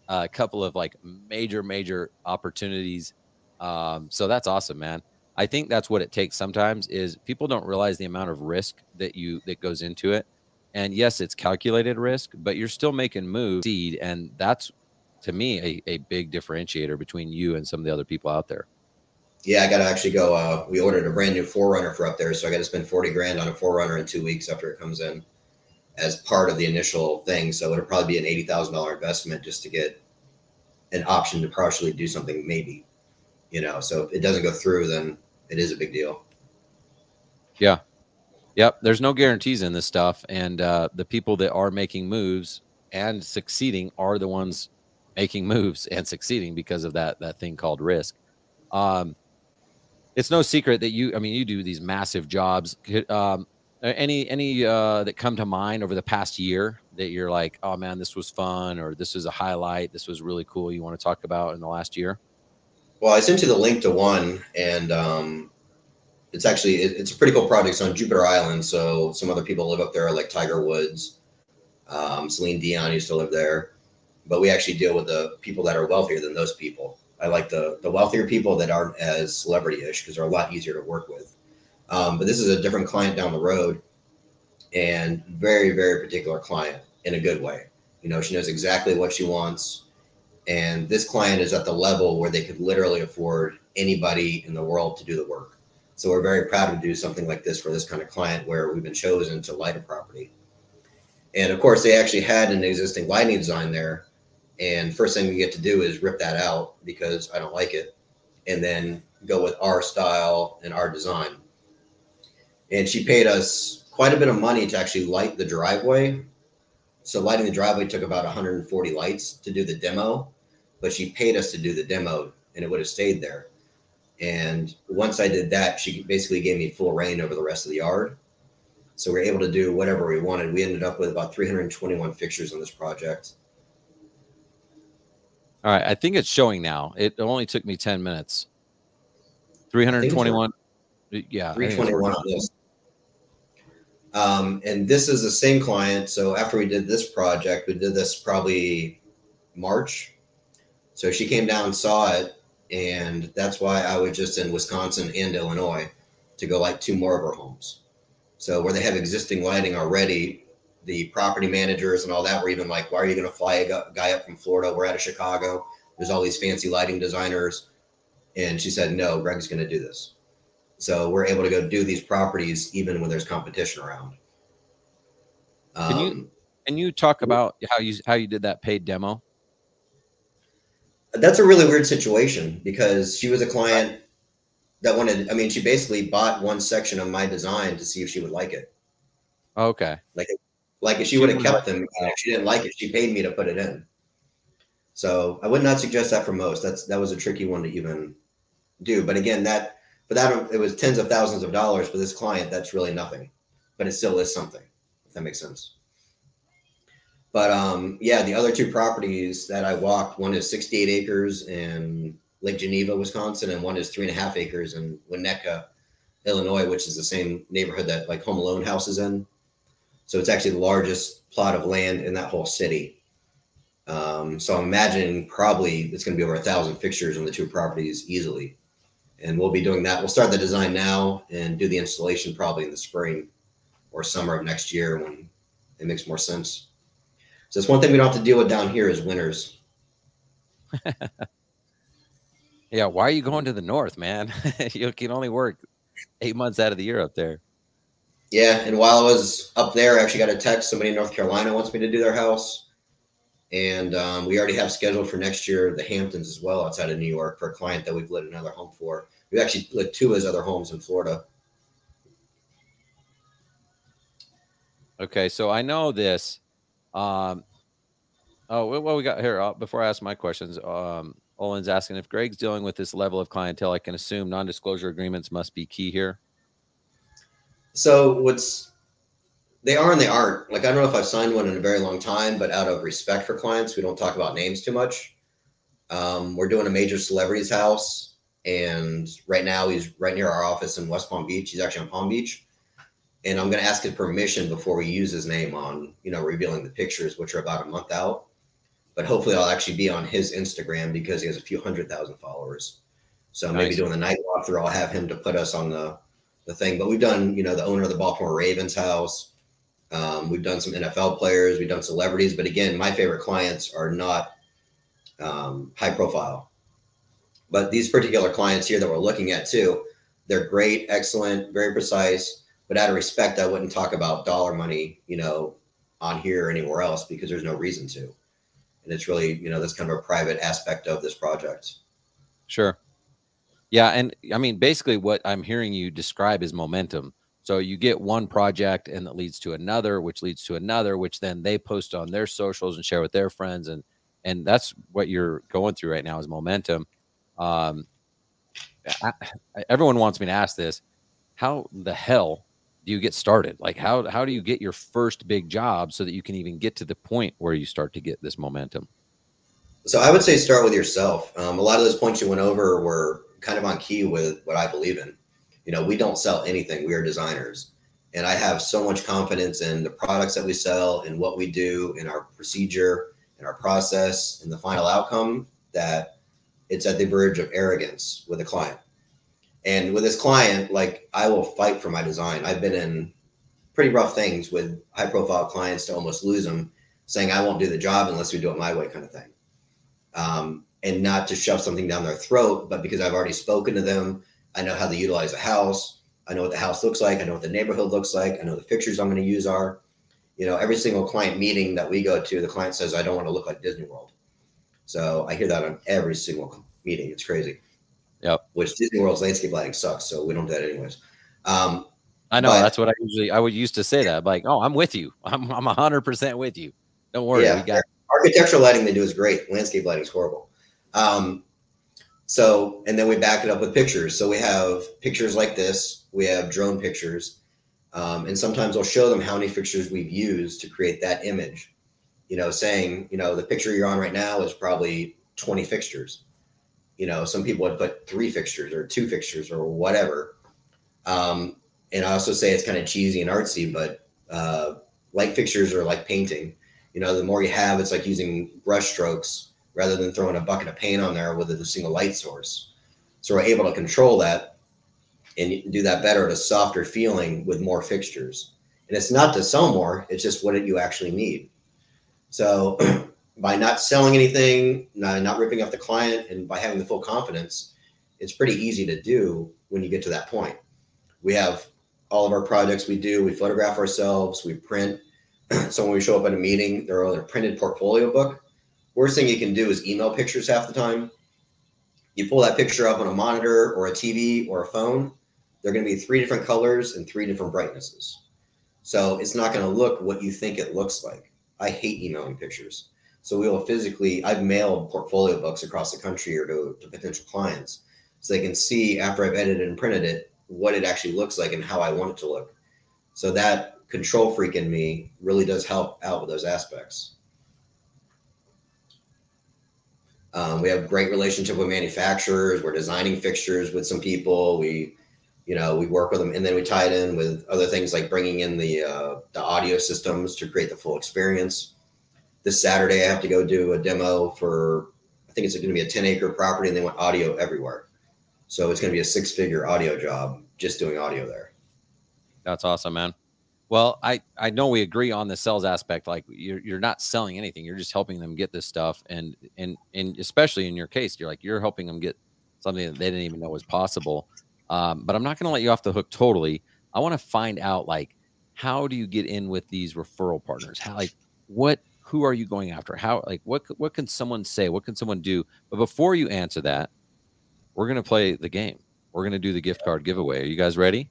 a couple of like major, major opportunities. Um, so that's awesome, man. I think that's what it takes sometimes is people don't realize the amount of risk that you that goes into it. And yes, it's calculated risk, but you're still making moves seed, and that's to me a, a big differentiator between you and some of the other people out there. Yeah, I got to actually go. Uh, we ordered a brand new 4Runner for up there, so I got to spend 40 grand on a 4Runner in two weeks after it comes in as part of the initial thing. So it'll probably be an eighty thousand dollar investment just to get an option to partially do something, maybe. You know, so if it doesn't go through, then it is a big deal. Yeah. Yep. There's no guarantees in this stuff. And uh, the people that are making moves and succeeding are the ones making moves and succeeding because of that that thing called risk. Um, it's no secret that you, I mean, you do these massive jobs. Um, any any uh, that come to mind over the past year that you're like, oh man, this was fun, or this is a highlight, this was really cool. You want to talk about in the last year? Well, I sent you the link to one, and um, it's actually it, it's a pretty cool project. It's on Jupiter Island, so some other people live up there, like Tiger Woods, um, Celine Dion used to live there, but we actually deal with the people that are wealthier than those people. I like the the wealthier people that aren't as celebrity-ish because they're a lot easier to work with. Um, but this is a different client down the road and very, very particular client in a good way. You know, she knows exactly what she wants. And this client is at the level where they could literally afford anybody in the world to do the work. So we're very proud to do something like this for this kind of client where we've been chosen to light a property. And of course, they actually had an existing lighting design there. And first thing we get to do is rip that out because I don't like it. And then go with our style and our design. And she paid us quite a bit of money to actually light the driveway. So lighting the driveway took about 140 lights to do the demo, but she paid us to do the demo and it would have stayed there. And once I did that, she basically gave me full reign over the rest of the yard. So we are able to do whatever we wanted. We ended up with about 321 fixtures on this project. All right, I think it's showing now. It only took me 10 minutes. 321. Yeah. 321 on this. Um, and this is the same client. So after we did this project, we did this probably March. So she came down, saw it, and that's why I was just in Wisconsin and Illinois to go like two more of our homes. So where they have existing lighting already, the property managers and all that were even like, "Why are you going to fly a guy up from Florida? We're out of Chicago. There's all these fancy lighting designers." And she said, "No, Greg's going to do this." So we're able to go do these properties even when there's competition around. Um, can you can you talk about how you how you did that paid demo? that's a really weird situation because she was a client that wanted. I mean, she basically bought one section of my design to see if she would like it. Okay. Like, like if she, she would have kept them, if she didn't like it, she paid me to put it in. So I would not suggest that for most. That's that was a tricky one to even do. But again, that for that it was tens of thousands of dollars for this client. That's really nothing, but it still is something. If that makes sense. But um, yeah, the other two properties that I walked, one is 68 acres in Lake Geneva, Wisconsin, and one is three and a half acres in Winnetka, Illinois, which is the same neighborhood that like Home Alone House is in. So it's actually the largest plot of land in that whole city. Um, so I'm imagining probably it's going to be over a thousand fixtures on the two properties easily. And we'll be doing that. We'll start the design now and do the installation probably in the spring or summer of next year when it makes more sense. So it's one thing we don't have to deal with down here is winters. [laughs] yeah, why are you going to the north, man? [laughs] you can only work eight months out of the year up there. Yeah, and while I was up there, I actually got a text. Somebody in North Carolina wants me to do their house, and um, we already have scheduled for next year the Hamptons as well, outside of New York, for a client that we've lit another home for. We've actually lit two of his other homes in Florida. Okay, so I know this um, oh, well, we got here uh, before I ask my questions. Um, Olin's asking if Greg's dealing with this level of clientele. I can assume non-disclosure agreements must be key here. So what's they are and they aren't. Like I don't know if I've signed one in a very long time, but out of respect for clients, we don't talk about names too much. Um, we're doing a major celebrity's house, and right now he's right near our office in West Palm Beach. He's actually on Palm Beach and I'm going to ask his permission before we use his name on, you know, revealing the pictures, which are about a month out. But hopefully, I'll actually be on his Instagram because he has a few hundred thousand followers. So nice. maybe doing the night walkthrough, I'll have him to put us on the the thing. But we've done, you know, the owner of the Baltimore Ravens house. Um, we've done some NFL players. We've done celebrities. But again, my favorite clients are not um, high profile. But these particular clients here that we're looking at too, they're great, excellent, very precise but out of respect, I wouldn't talk about dollar money, you know, on here or anywhere else because there's no reason to. And it's really, you know, that's kind of a private aspect of this project. Sure. Yeah. And I mean, basically, what I'm hearing you describe is momentum. So you get one project and that leads to another, which leads to another, which then they post on their socials and share with their friends. And, and that's what you're going through right now is momentum. Um, I, everyone wants me to ask this. How the hell do you get started? Like how how do you get your first big job so that you can even get to the point where you start to get this momentum? So I would say start with yourself. Um, a lot of those points you went over were kind of on key with what I believe in. You know, we don't sell anything. We are designers. And I have so much confidence in the products that we sell and what we do in our procedure and our process and the final outcome that it's at the verge of arrogance with a client. And with this client, like I will fight for my design. I've been in pretty rough things with high profile clients to almost lose them, saying I won't do the job unless we do it my way, kind of thing. um, and not to shove something down their throat, but because I've already spoken to them, I know how to utilize a house. I know what the house looks like. I know what the neighborhood looks like. I know the fixtures I'm going to use are. You know, every single client meeting that we go to, the client says, I don't want to look like Disney World. So I hear that on every single meeting. It's crazy. Yep. Which Disney World's landscape lighting sucks. So we don't do that anyways. Um, I know But- that's what I usually I would used to say that like oh I'm with you I'm I'm hundred percent with you don't worry Yeah. we got architectural lighting they do is great. Landscape lighting is horrible. Um, so, and then we back it up with pictures. So we have pictures like this. We have drone pictures, um, and sometimes I'll show them how many fixtures we've used to create that image. You know, saying you know the picture you're on right now is probably 20 fixtures. You know, some people would put three fixtures or two fixtures or whatever. Um, and I also say it's kind of cheesy and artsy, but uh, light fixtures are like painting you know the more you have it's like using brush strokes rather than throwing a bucket of paint on there with a single light source. So we're able to control that and do that better at a softer feeling with more fixtures. And it's not to sell more it's just what you actually need. So [clears throat] by not selling anything not, ripping off the client and by having the full confidence it's pretty easy to do when you get to that point. We have all of our projects we do we photograph ourselves we print. [clears throat] So when we show up at a meeting, they're on a printed portfolio book. Worst thing you can do is email pictures half the time. You pull that picture up on a monitor or a TV or a phone, they're going to be three different colors and three different brightnesses. So it's not going to look what you think it looks like. I hate emailing pictures. So we will physically, I've mailed portfolio books across the country or to, to potential clients so they can see after I've edited and printed it what it actually looks like and how I want it to look. So that control freak in me really does help out with those aspects. Um, we have great relationship with manufacturers. We're designing fixtures with some people. We, you know, we work with them, and then we tie it in with other things like bringing in the uh, the audio systems to create the full experience. This Saturday, I have to go do a demo for. I think it's going to be a ten acre property, and they want audio everywhere. So it's going to be a six figure audio job just doing audio there. That's awesome, man. Well, I I know we agree on the sales aspect. Like you're you're not selling anything. You're just helping them get this stuff, and and and especially in your case, you're like you're helping them get something that they didn't even know was possible. Um, but I'm not going to let you off the hook totally. I want to find out like how do you get in with these referral partners? How like what who are you going after? How like what what can someone say? What can someone do? But before you answer that, we're going to play the game. We're going to do the gift card giveaway. Are you guys ready?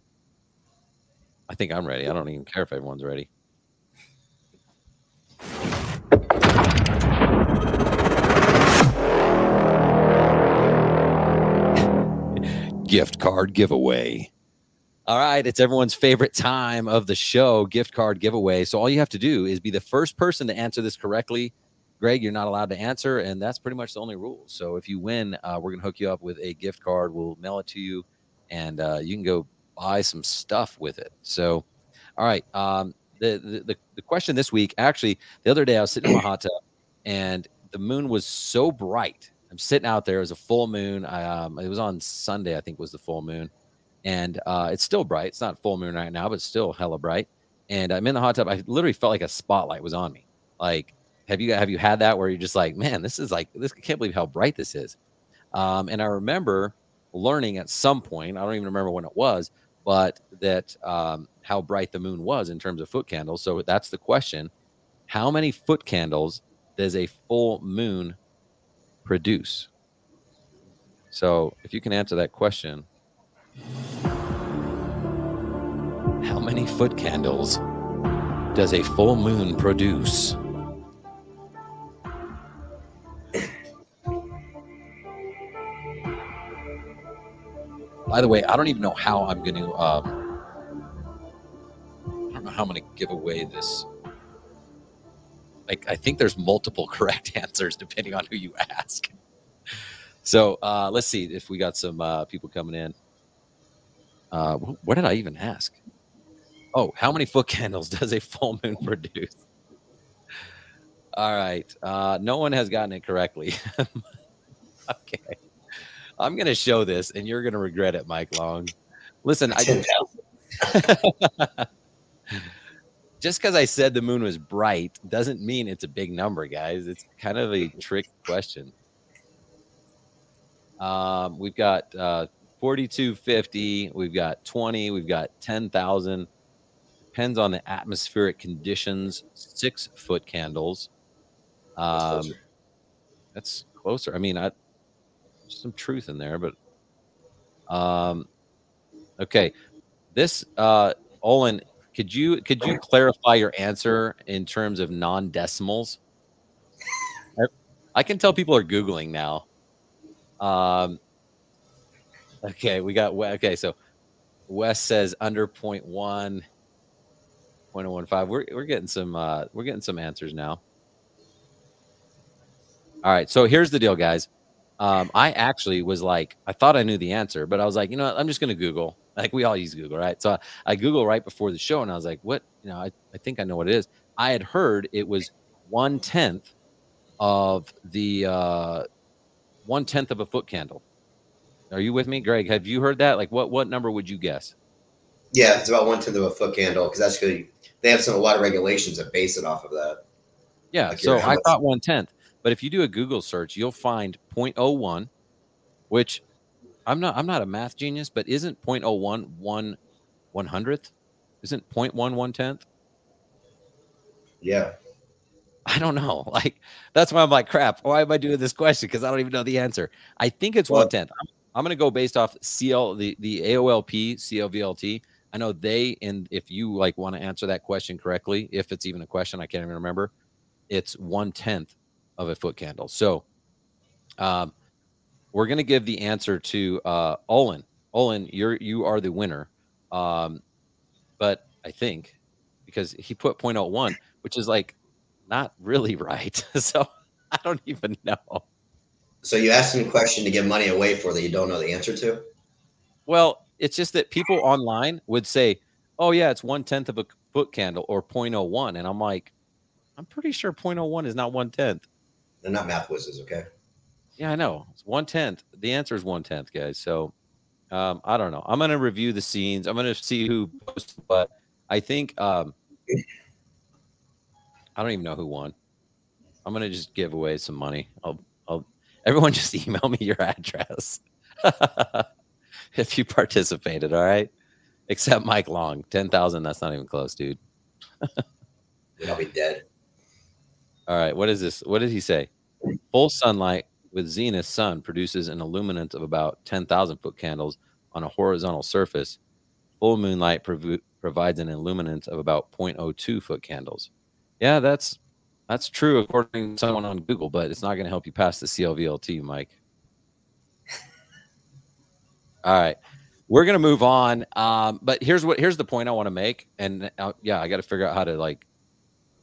I think I'm ready. I don't even care if everyone's ready. [laughs] gift card giveaway. All right, it's everyone's favorite time of the show, gift card giveaway. So all you have to do is be the first person to answer this correctly. Greg, you're not allowed to answer, and that's pretty much the only rule. So if you win, uh, we're gonna hook you up with a gift card. We'll mail it to you, and uh, you can go buy some stuff with it. So, all right. Um, the, the the the question this week, actually, the other day I was sitting in my hot tub, and the moon was so bright. I'm sitting out there. It was a full moon. I, um, it was on Sunday, I think, was the full moon, and uh, it's still bright. It's not full moon right now, but it's still hella bright. And I'm in the hot tub. I literally felt like a spotlight was on me. Like, have you have you had that where you're just like, man, this is like this? I can't believe how bright this is. Um, and I remember learning at some point. I don't even remember when it was, but that um, how bright the moon was in terms of foot candles. So that's the question: How many foot candles does a full moon produce? So if you can answer that question, how many foot candles does a full moon produce? By the way, I don't even know how I'm going to. Um, I don't know how I'm going to give away this. Like, I think there's multiple [laughs] correct answers depending on who you ask. So uh, let's see if we got some uh, people coming in. Uh, wh- what did I even ask? Oh, how many foot [laughs] candles does a full moon produce? All right. Uh, no one has gotten it correctly. [laughs] okay. I'm going to show this and you're going to regret it, Mike Long. Listen, I [laughs] just because I said the moon was bright doesn't mean it's a big number, guys. It's kind of a trick question. Um, we've got uh, 4250, we've got 20, we've got 10,000. Depends on the atmospheric conditions. Six foot candles. That's Um, closer. that's closer. I mean, I some truth in there, but um, okay. This uh, Olin, could you could you clarify your answer in terms of non decimals? I, can tell people are googling now. Um, okay, we got okay. So Wes says under point one. 0.015. We're we're getting some uh we're getting some answers now. All right, so here's the deal, guys. Um, I actually was like, I thought I knew the answer, but I was like, you know, what? I'm just gonna Google. Like we all use Google, right? So I, I Google right before the show, and I was like, what? You know, I, I think I know what it is. I had heard it was one tenth of the uh, one tenth of a foot candle. Are you with me, Greg? Have you heard that? Like, what what number would you guess? Yeah, it's about one tenth of a foot candle because that's good. They have some a lot of regulations that base it off of that. Yeah, Like so I thought one tenth, but if you do a Google search, you'll find 0.01, which I'm not I'm not a math genius, but isn't 0.01 one one hundredth? Isn't 0.1 one tenth? Yeah, I don't know. [laughs] Like that's why I'm like, crap. Why am I doing this question? Because I don't even know the answer. I think it's Well- one tenth. I'm, I'm going to go based off CL the the AOLP CLVLT. I know they and if you like want to answer that question correctly, if it's even a question, I can't even remember. It's one tenth of a foot candle. So, um, we're going to give the answer to uh, Olin. Olin, you're you are the winner. Um, but I think because he put 0.01, which is like not really [laughs] right. so I don't even know. So you asked him a question to give money away for that you don't know the answer to. Well, it's just that people online would say, "Oh yeah, it's one tenth of a foot candle or 0.01," and I'm like, I'm pretty sure 0.01 is not one tenth. They're not math whizzes, okay? Yeah, I know it's one tenth. The answer is one tenth, guys. So um, I don't know. I'm gonna review the scenes. I'm gonna see who posted, but I think um, I don't even know who won. I'm gonna just give away some money. I'll, I'll everyone [laughs] just email me your address [laughs] if you participated. All right, except Mike Long, ten thousand. That's not even close, dude. [laughs] I'll be dead. All right, what is this? What did he say? Full sunlight with zenith sun produces an illuminance of about 10,000 foot candles on a horizontal surface. Full moonlight provi- provides an illuminance of about 0.02 foot candles. Yeah, that's that's true according to someone on Google, but it's not going to help you pass the CLVLT, Mike. [laughs] All right, we're going to move on. Um, but here's what here's the point I want to make, and uh, yeah, I got to figure out how to like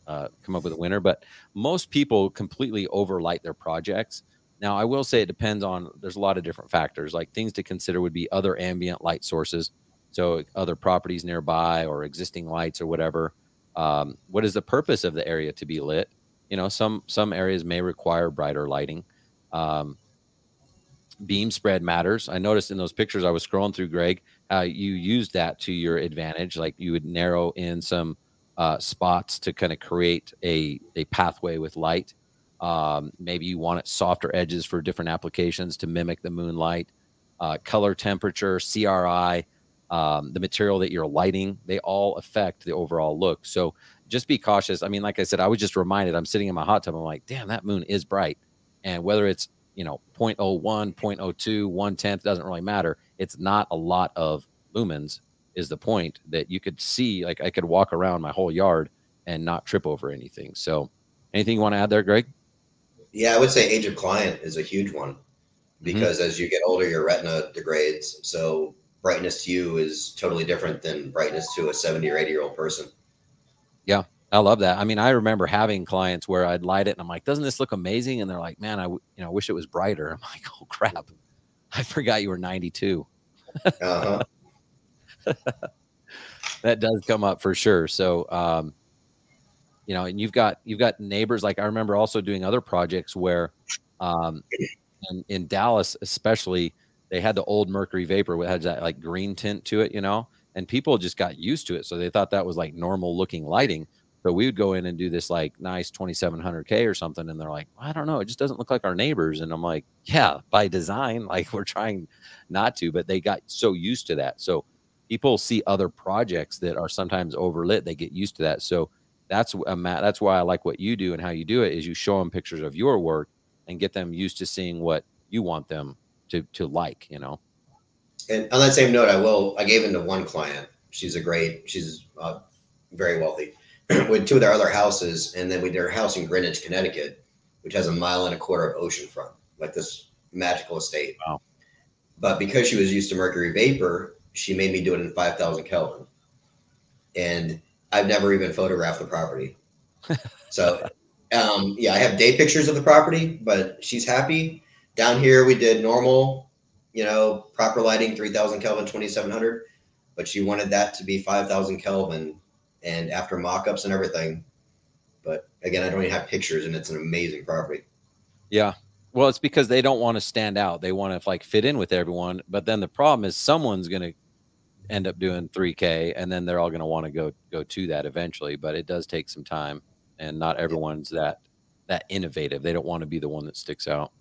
uh, come up with a winner. But most people completely overlight their projects. Now, I will say it depends on. There's a lot of different factors. Like things to consider would be other ambient light sources, so other properties nearby or existing lights or whatever. Um, what is the purpose of the area to be lit? You know, some some areas may require brighter lighting. Um, beam spread matters. I noticed in those pictures I was scrolling through, Greg, how you used that to your advantage. Like you would narrow in some uh, spots to kind of create a, a pathway with light. Um, maybe you want it softer edges for different applications to mimic the moonlight. Uh, color temperature, CRI, um, the material that you're lighting, they all affect the overall look. So just be cautious. I mean, like I said, I was just reminded I'm sitting in my hot tub. I'm like, damn, that moon is bright. And whether it's, you know, 0.01, 0.02, one tenth doesn't really matter. It's not a lot of lumens is the point that you could see like I could walk around my whole yard and not trip over anything. So anything you want to add there, Greg? Yeah, I would say age of client is a huge one because as you get older, your retina degrades. So brightness to you is totally different than brightness to a 70 or 80 year old person. Yeah. I love that. I mean, I remember having clients where I'd light it and I'm like, doesn't this look amazing? And they're like, man, I w- you know, wish it was brighter. [laughs] I'm like, oh crap. I forgot you were 92. Uh-huh. [laughs] that does come up for sure. So, um, you know, and you've got you've got neighbors. Like I remember also doing other projects where, um, in, in Dallas especially, they had the old Mercury Vapor, which had that like green tint to it, you know, and people just got used to it, so they thought that was like normal looking lighting. So we would go in and do this like nice 2700K or something. And they're like, I don't know. It just doesn't look like our neighbors. And I'm like, yeah, by design, [laughs] like we're trying not to, but they got so used to that. So people see other projects that are sometimes overlit. They get used to that. So that's a that's why I like what you do and how you do it is you show them pictures of your work and get them used to seeing what you want them to to like, you know. And on that same note, I will. I gave it to one client. She's a great. She's uh, very wealthy [clears throat] with two of their other houses, and then we did her house in Greenwich, Connecticut, which has a mile and a quarter of ocean front, like this magical estate. Wow. But because she was used to mercury vapor, she made me do it in 5,000 Kelvin. And I've never even photographed the property. [laughs] so, um, yeah, I have day pictures of the property, but she's happy. Down here, we did normal, you know, proper lighting, 3,000 Kelvin, 2,700. But she wanted that to be 5,000 Kelvin and after mock-ups and everything. But again, I don't even have pictures, and it's an amazing property. Yeah. Well, it's because they don't want to stand out. They want to like fit in with everyone. But then the problem is someone's going to end up doing 3K, and then they're all going to want to go go to that eventually. But it does take some time, and not everyone's that that innovative. They don't want to be the one that sticks out.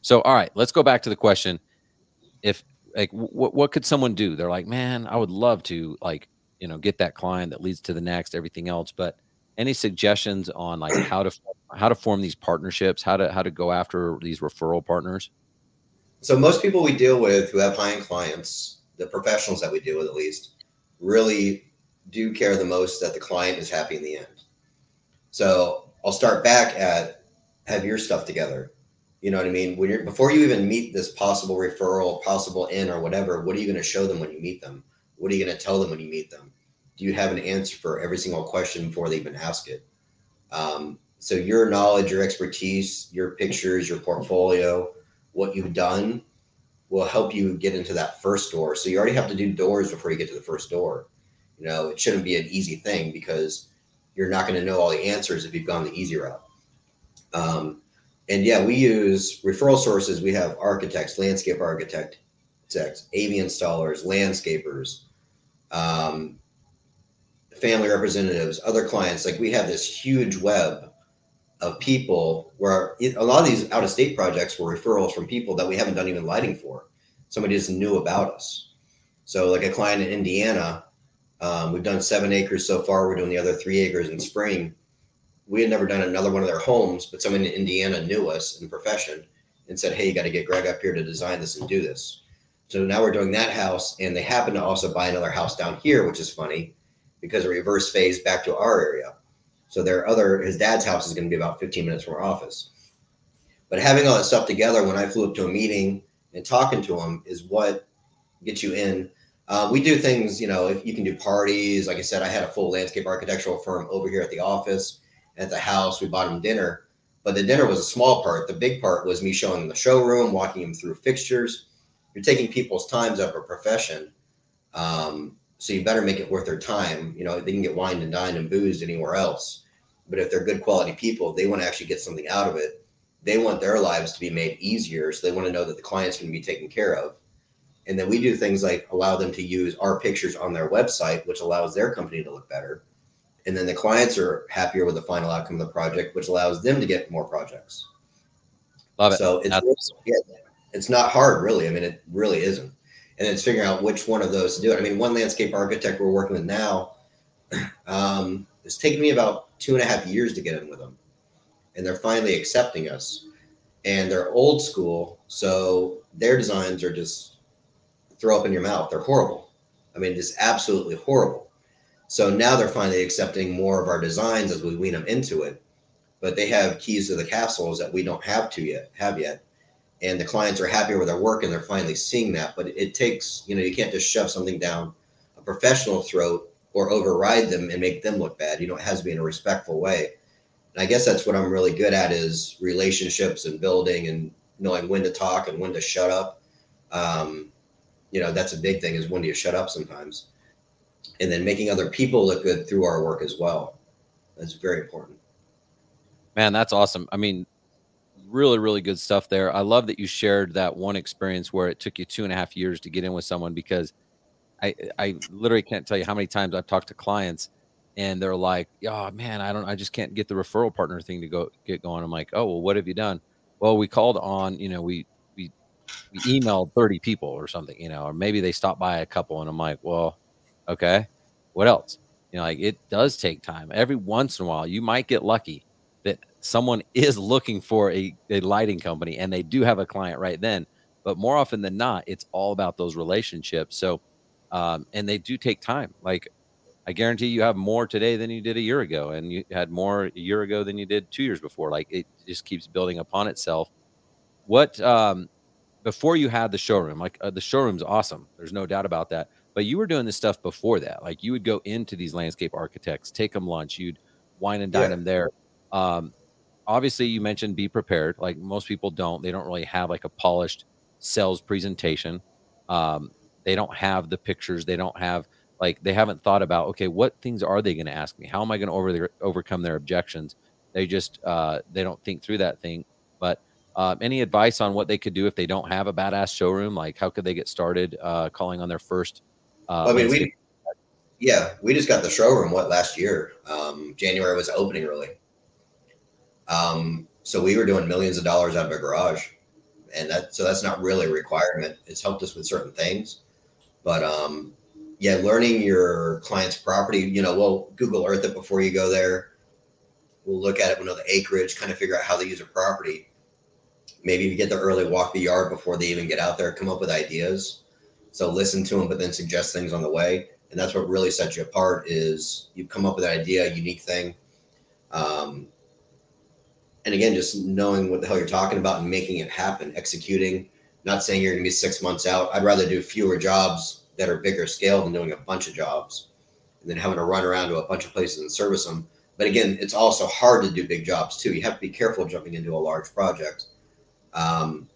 So, all right, let's go back to the question. If like, what what could someone do? They're like, man, I would love to like you know get that client that leads to the next everything else but any suggestions on like [clears throat] how to how to form these partnerships how to how to go after these referral partners so most people we deal with who have high end clients the professionals that we deal with at least really do care the most that the client is happy in the end so i'll start back at have your stuff together you know what i mean when you're before you even meet this possible referral possible in or whatever what are you going to show them when you meet them what are you going to tell them when you meet them? Do you have an answer for every single question before they even ask it? Um, so your knowledge, your expertise, your pictures, your portfolio, what you've done will help you get into that first door. So you already have to do doors before you get to the first door. You know, it shouldn't be an easy thing because you're not going to know all the answers if you've gone the easy route. Um, and yeah, we use referral sources. We have architects, landscape architect, AV installers, landscapers, um, family representatives, other clients. Like we have this huge web of people where a lot of these out of state projects were referrals from people that we haven't done even lighting for. Somebody just knew about us. So, like a client in Indiana, um, we've done seven acres so far. We're doing the other three acres in spring. We had never done another one of their homes, but someone in Indiana knew us in profession and said, Hey, you got to get Greg up here to design this and do this. So now we're doing that house, and they happen to also buy another house down here, which is funny because a reverse phase back to our area. So their other his dad's house is going to be about 15 minutes from our office. But having all that stuff together when I flew up to a meeting and talking to him is what gets you in. Uh, we do things, you know, if you can do parties. Like I said, I had a full landscape architectural firm over here at the office. At the house, we bought them dinner, but the dinner was a small part. The big part was me showing them the showroom, walking them through fixtures you're taking people's times of a profession. Um, so you better make it worth their time. You know, they can get wined and dined and boozed anywhere else. But if they're good quality people, they want to actually get something out of it. They want their lives to be made easier. So they want to know that the client's going to be taken care of. And then we do things like allow them to use our pictures on their website, which allows their company to look better. And then the clients are happier with the final outcome of the project, which allows them to get more projects. Love it. So it's yeah, it's not hard, really. I mean, it really isn't. And it's figuring out which one of those to do it. I mean, one landscape architect we're working with now, [clears throat] um, it's taken me about two and a half years to get in with them. And they're finally accepting us. And they're old school. So their designs are just throw up in your mouth. They're horrible. I mean, just absolutely horrible. So now they're finally accepting more of our designs as we wean them into it. But they have keys to the castles that we don't have to yet have yet and the clients are happier with their work and they're finally seeing that. But it takes, you know, you can't just shove something down a professional throat or override them and make them look bad. You know, it has to be in a respectful way. And I guess that's what I'm really good at is relationships and building and knowing when to talk and when to shut up. Um, you know, that's a big thing is when do you shut up sometimes? And then making other people look good through our work as well. That's very important. Man, that's awesome. I mean, really, really good stuff there. I love that you shared that one experience where it took you two and a half years to get in with someone because I, I literally can't tell you how many times I've talked to clients and they're like, "Oh man, I don't, I just can't get the referral partner thing to go get going." I'm like, "Oh well, what have you done?" Well, we called on, you know, we we we emailed 30 people or something, you know, or maybe they stopped by a couple, and I'm like, "Well, okay, what else?" You know, like it does take time. Every once in a while, you might get lucky that someone [laughs] is looking for a, a lighting company and they do have a client right then. But more often than not, it's all about those relationships. So, um, and they do take time. Like I guarantee you have more today than you did a year ago, and you had more a year ago than you did two years before. Like it just keeps building upon itself. What um, before you had the showroom, like uh, the showroom's awesome. There's no doubt about that. But you were doing this stuff before that. Like you would go into these landscape architects, take them lunch, you'd wine and dine yeah. them there. Um, obviously, you mentioned be prepared. Like most people don't. They don't really have like a polished sales presentation. Um, they don't have the pictures. They don't have like they haven't thought about okay, what things are they going to ask me? How am I going to over overcome their objections? They just uh, they don't think through that thing. But uh, any advice on what they could do if they don't have a badass showroom? Like how could they get started uh, calling on their first? Uh, I mean, we yeah, we just got the showroom what last year. Um, January was opening really. Um, so we were doing millions of dollars out of a garage, and that so that's not really a requirement. It's helped us with certain things, but um, yeah, learning your client's property. You know, we'll Google Earth it before you go there. We'll look at it. We'll know the acreage, kind of figure out how they use a property. Maybe you get the early walk the yard before they even get out there. Come up with ideas. So listen to them, but then suggest things on the way. And that's what really sets you apart. Is you come up with an idea, a unique thing. Um, and again, just knowing what the hell you're talking about and making it happen, executing. Not saying you're going to be six months out. I'd rather do fewer jobs that are bigger scale than doing a bunch of jobs and then having to run around to a bunch of places and service them. But again, it's also hard to do big jobs too. You have to be careful jumping into a large project. Um,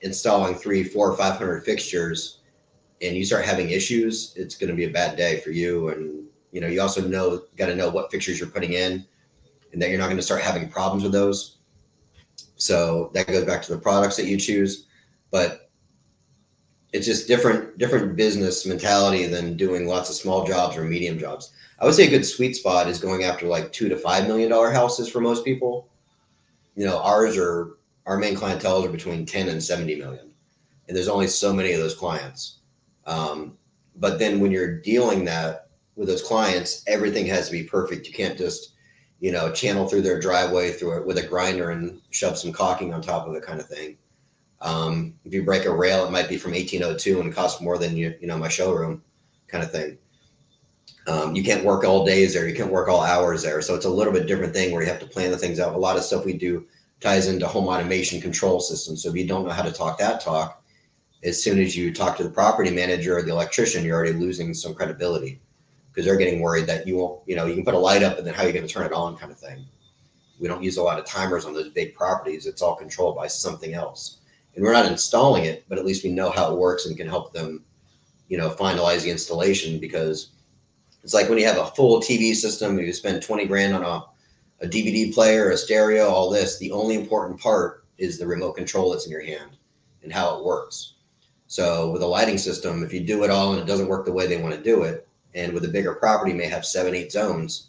installing three, four, five hundred fixtures, and you start having issues, it's going to be a bad day for you. And you know, you also know got to know what fixtures you're putting in and that you're not going to start having problems with those. So that goes back to the products that you choose, but it's just different different business mentality than doing lots of small jobs or medium jobs. I would say a good sweet spot is going after like two to five million dollar houses for most people. You know, ours are our main clientele are between 10 and 70 million. And there's only so many of those clients. Um, but then when you're dealing that with those clients, everything has to be perfect. You can't just you know, channel through their driveway through it with a grinder and shove some caulking on top of it, kind of thing. Um, if you break a rail, it might be from 1802 and cost more than you, you know, my showroom, kind of thing. Um, you can't work all days there. You can't work all hours there. So it's a little bit different thing where you have to plan the things out. A lot of stuff we do ties into home automation control systems. So if you don't know how to talk that talk, as soon as you talk to the property manager or the electrician, you're already losing some credibility because they're getting worried that you won't, you know, you can put a light up and then how are you going to turn it on kind of thing. We don't use a lot of timers on those big properties. It's all controlled by something else. And we're not installing it, but at least we know how it works and can help them, you know, finalize the installation because it's like when you have a full TV system, you spend 20 grand on a, a DVD player, a stereo, all this. The only important part is the remote control that's in your hand and how it works. So with a lighting system, if you do it all and it doesn't work the way they want to do it, and with a bigger property may have seven, eight zones,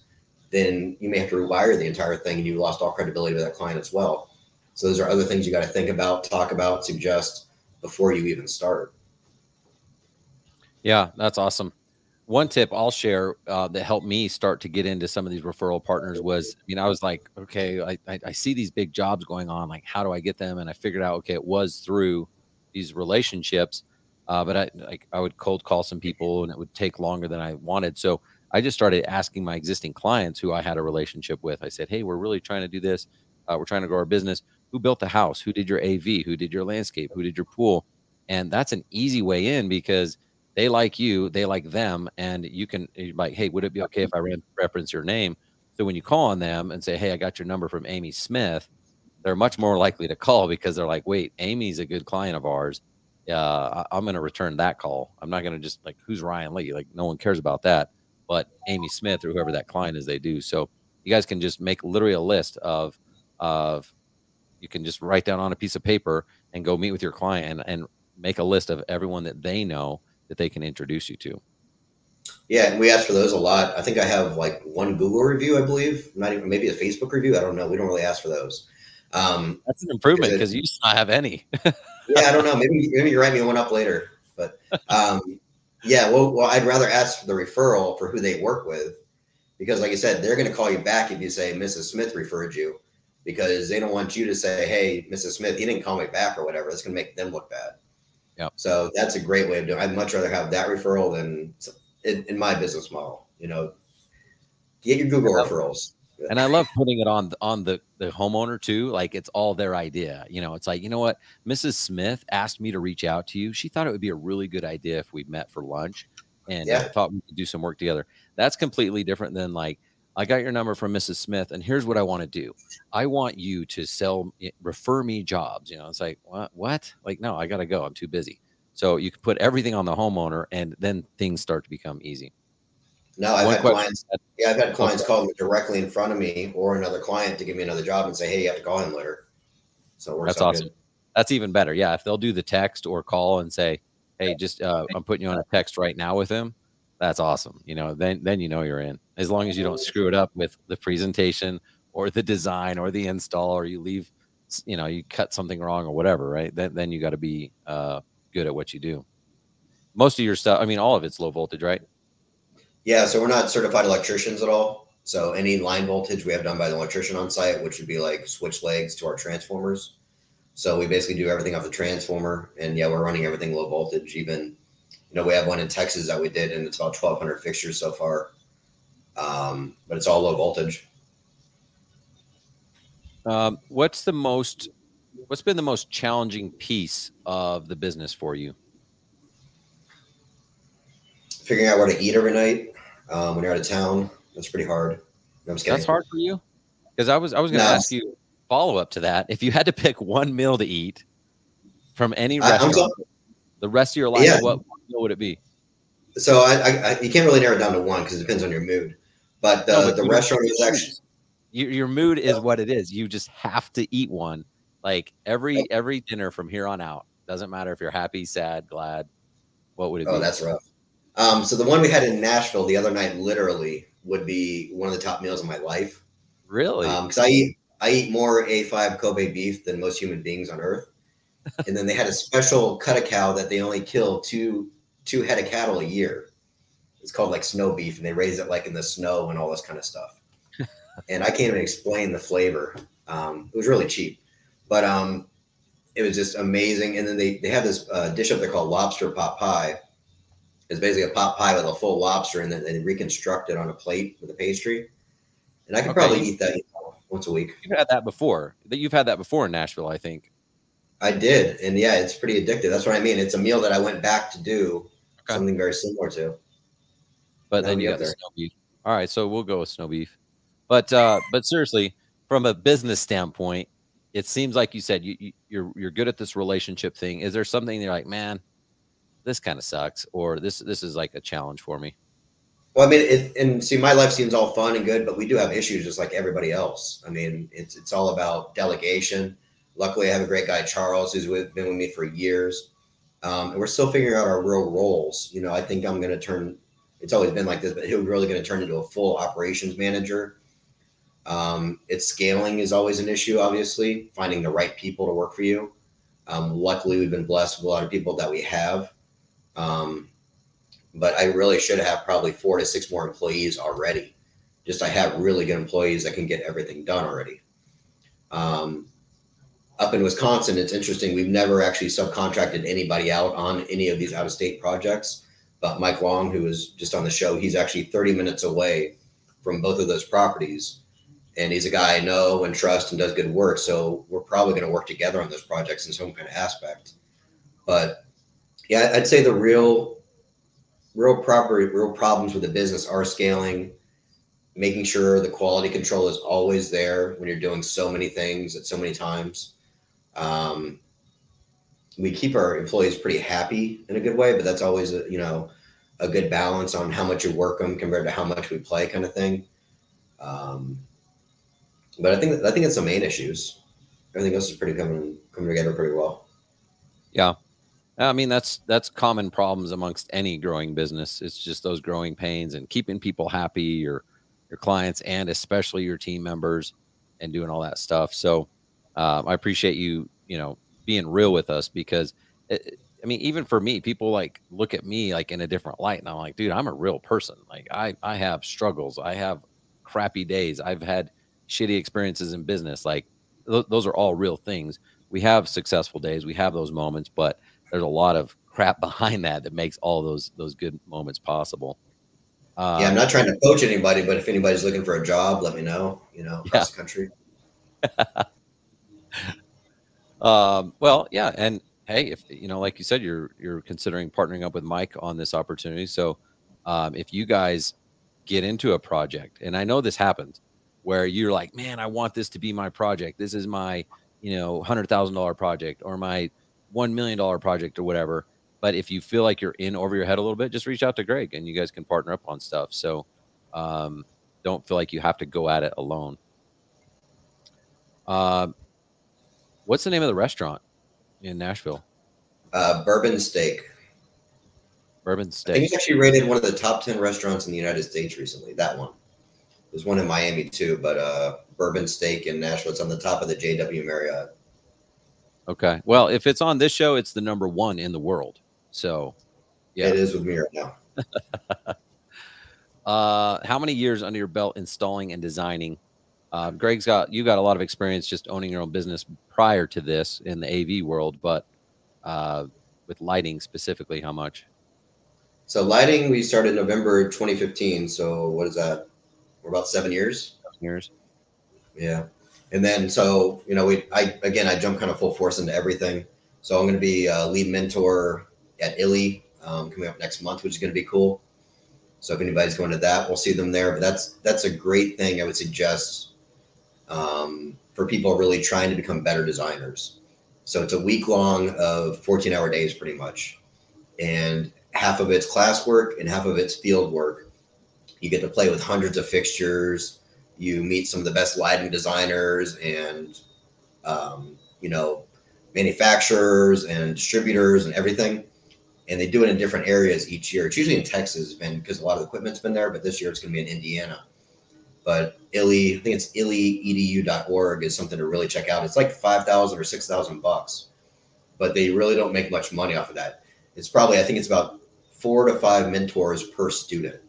then you may have to rewire the entire thing and you lost all credibility with that client as well. So those are other things you got to think about, talk about, suggest before you even start. Yeah, that's awesome. One tip I'll share uh, that helped me start to get into some of these referral partners was, you know, I was like, okay, I, I, I see these big jobs going on. Like, how do I get them? And I figured out, okay, it was through these relationships. Uh, but I like I would cold call some people and it would take longer than I wanted. So I just started asking my existing clients who I had a relationship with. I said, "Hey, we're really trying to do this. Uh, we're trying to grow our business. Who built the house? Who did your AV? Who did your landscape? Who did your pool?" And that's an easy way in because they like you, they like them, and you can like, "Hey, would it be okay if I ran, reference your name?" So when you call on them and say, "Hey, I got your number from Amy Smith," they're much more likely to call because they're like, "Wait, Amy's a good client of ours." uh, I, am going to return that call. I'm not going to just like, who's Ryan Lee? Like, no one cares about that. But Amy Smith or whoever that client is, they do. So you guys can just make literally a list of, of, you can just write down on a piece of paper and go meet with your client and, and make a list of everyone that they know that they can introduce you to. Yeah, and we ask for those a lot. I think I have like one Google review, I believe, not even maybe a Facebook review. I don't know. We don't really ask for those. Um, That's an improvement because you used to not have any. [laughs] yeah, I don't know. Maybe maybe you write me one up later. But um, yeah, well, well, I'd rather ask for the referral for who they work with because, like I said, they're going to call you back if you say Mrs. Smith referred you because they don't want you to say, "Hey, Mrs. Smith, he didn't call me back" or whatever. That's going to make them look bad. Yep. So that's a great way of doing. I'd much rather have that referral than in, in my business model. You know, get your Google referrals. and I love putting it on on the the homeowner too. Like it's all their idea. You know, it's like you know what, Mrs. Smith asked me to reach out to you. She thought it would be a really good idea if we met for lunch and Yeah. thought we could do some work together. That's completely different than like I got your number from Mrs. Smith, and here's what I want to do. I want you to sell, refer me jobs. You know, it's like what? What? Like, no, I gotta go. I'm too busy. So you can put everything on the homeowner, and then things start to become easy. No, I've One had question clients. Yeah, I've had clients call me directly in front of me or another client to give me another job and say, "Hey, you have to call him later." So That's awesome. good. That's even better. Yeah, if they'll do the text or call and say, "Hey, just uh, I'm putting you on a text right now with him," that's awesome. You know, then then you know you're in. As long as you don't screw it up with the presentation or the design or the install, or you leave, you know, you cut something wrong or whatever, right? Then then you got to be uh, good at what you do. Most of your stuff, I mean, all of it's low voltage, right? Yeah, so we're not certified electricians at all. So any line voltage we have done by the electrician on site, which would be like switch legs to our transformers. So we basically do everything off the transformer, and yeah, we're running everything low voltage. Even, you know, we have one in Texas that we did, and it's about twelve hundred fixtures so far. Um, but it's all low voltage. Um, what's the most, what's been the most challenging piece of the business for you? Figuring out where to eat every night um, when you're out of town, that's pretty hard. No. That's hard for you? Because I was I was going to No. ask you follow up to that. If you had to pick one meal to eat from any I- restaurant, the rest of your life, Yeah. what would it be? So I, I, I you can't really narrow it down to one because it depends on your mood. But the, No, but the restaurant was actually Your, your mood is what it is. You just have to eat one, like every every dinner from here on out. Doesn't matter if you're happy, sad, glad. What would it be? oh be? that's rough. Um, so the one we had in Nashville the other night literally would be one of the top meals of my life really. because I eat I eat more A5 Kobe beef than most human beings on earth. and then they had a special cut of cow that they only kill two two head of cattle a year. It's called like snow beef, and they raise it like in the snow and all this kind of stuff. [laughs] and I can't even explain the flavor. Um, it was really cheap, but um, it was just amazing. And then they they have this uh, dish up there called lobster pot pie. It's basically a pot pie with a full lobster, and then they reconstruct it on a plate with a pastry. And I could Okay, probably eat that you know, once a week. you've had that before. That you've had that before in Nashville, I think. I did, and yeah, it's pretty addictive. That's what I mean. It's a meal that I went back to do Okay. something very similar to. But then you got the snow beef. All right, so we'll go with snow beef. But uh, but seriously, from a business standpoint, it seems like you said you, you you're you're good at this relationship thing. Is there something you're like, man, this kind of sucks, or this this is like a challenge for me? Well, I mean, it, and see, my life seems all fun and good, but we do have issues just like everybody else. I mean, it's it's all about delegation. Luckily, I have a great guy, Charles, who's with, been with me for years, um, and we're still figuring out our real roles. You know, I think I'm going to turn. It's always been like this, but he's really going to turn into a full operations manager. Um, it's scaling is always an issue, obviously, finding the right people to work for you. Um, luckily, we've been blessed with a lot of people that we have. Um, but I really should have probably four to six more employees already. Just I have really good employees that can get everything done already. Um, up in Wisconsin, it's interesting. We've never actually subcontracted anybody out on any of these out of state projects. But Mike Long, who was just on the show, he's actually 30 minutes away from both of those properties. And he's a guy I know and trust and does good work. So we're probably going to work together on those projects in some kind of aspect. But yeah, I'd say the real real proper real problems with the business are scaling making sure the quality control is always there when you're doing so many things at so many times um, we keep our employees pretty happy in a good way but that's always a you know a good balance on how much you work them compared to how much we play kind of thing um, but i think i think it's the main issues everything else is pretty coming coming together pretty well Yeah, I mean, that's that's common problems amongst any growing business. It's just those growing pains and keeping people happy, your your clients, and especially your team members, and doing all that stuff. So, um, I appreciate you, you know, being real with us because, it, I mean, even for me, people like look at me like in a different light, and I'm like, dude, I'm a real person. Like, I I have struggles, I have crappy days, I've had shitty experiences in business. Like, th- those are all real things. We have successful days, we have those moments, but there's a lot of crap [laughs] behind that that makes all those those good moments possible. Um, yeah, I'm not trying to coach anybody, but if anybody's looking for a job, let me know. You know, across yeah. the country. [laughs] [laughs] um, well, yeah, and hey, if you know, like you said, you're you're considering partnering up with Mike on this opportunity. So, um, if you guys get into a project, and I know this happens, where you're like, man, I want this to be my project. This is my, you know, hundred thousand dollar project or my one million dollar project or whatever. But if you feel like you're in over your head a little bit, just reach out to Greg and you guys can partner up on stuff. So um, don't feel like you have to go at it alone. Uh, what's the name of the restaurant in Nashville? Uh, Bourbon Steak. Bourbon Steak. I think it's actually rated one of the top 10 restaurants in the United States recently. That one. There's one in Miami too, but uh, Bourbon Steak in Nashville. It's on the top of the JW Marriott. Okay. Well, if it's on this show, it's the number one in the world. So, yeah, it is with me right now. [laughs] uh, how many years under your belt installing and designing? Uh, Greg's got you got a lot of experience just owning your own business prior to this in the AV world, but uh, with lighting specifically, how much? So lighting, we started November 2015. So what is that? We're about seven years. Seven years. Yeah. And then, so, you know, we, I, again, I jump kind of full force into everything. So I'm going to be a lead mentor at Illy um, coming up next month, which is going to be cool. So if anybody's going to that, we'll see them there. But that's, that's a great thing. I would suggest um, for people really trying to become better designers. So it's a week long of 14 hour days pretty much. And half of it's classwork and half of it's field work. You get to play with hundreds of fixtures, you meet some of the best lighting designers and um, you know manufacturers and distributors and everything and they do it in different areas each year it's usually in texas because a lot of the equipment's been there but this year it's going to be in indiana but illy i think it's illiedu.org is something to really check out it's like 5000 or 6000 bucks but they really don't make much money off of that it's probably i think it's about four to five mentors per student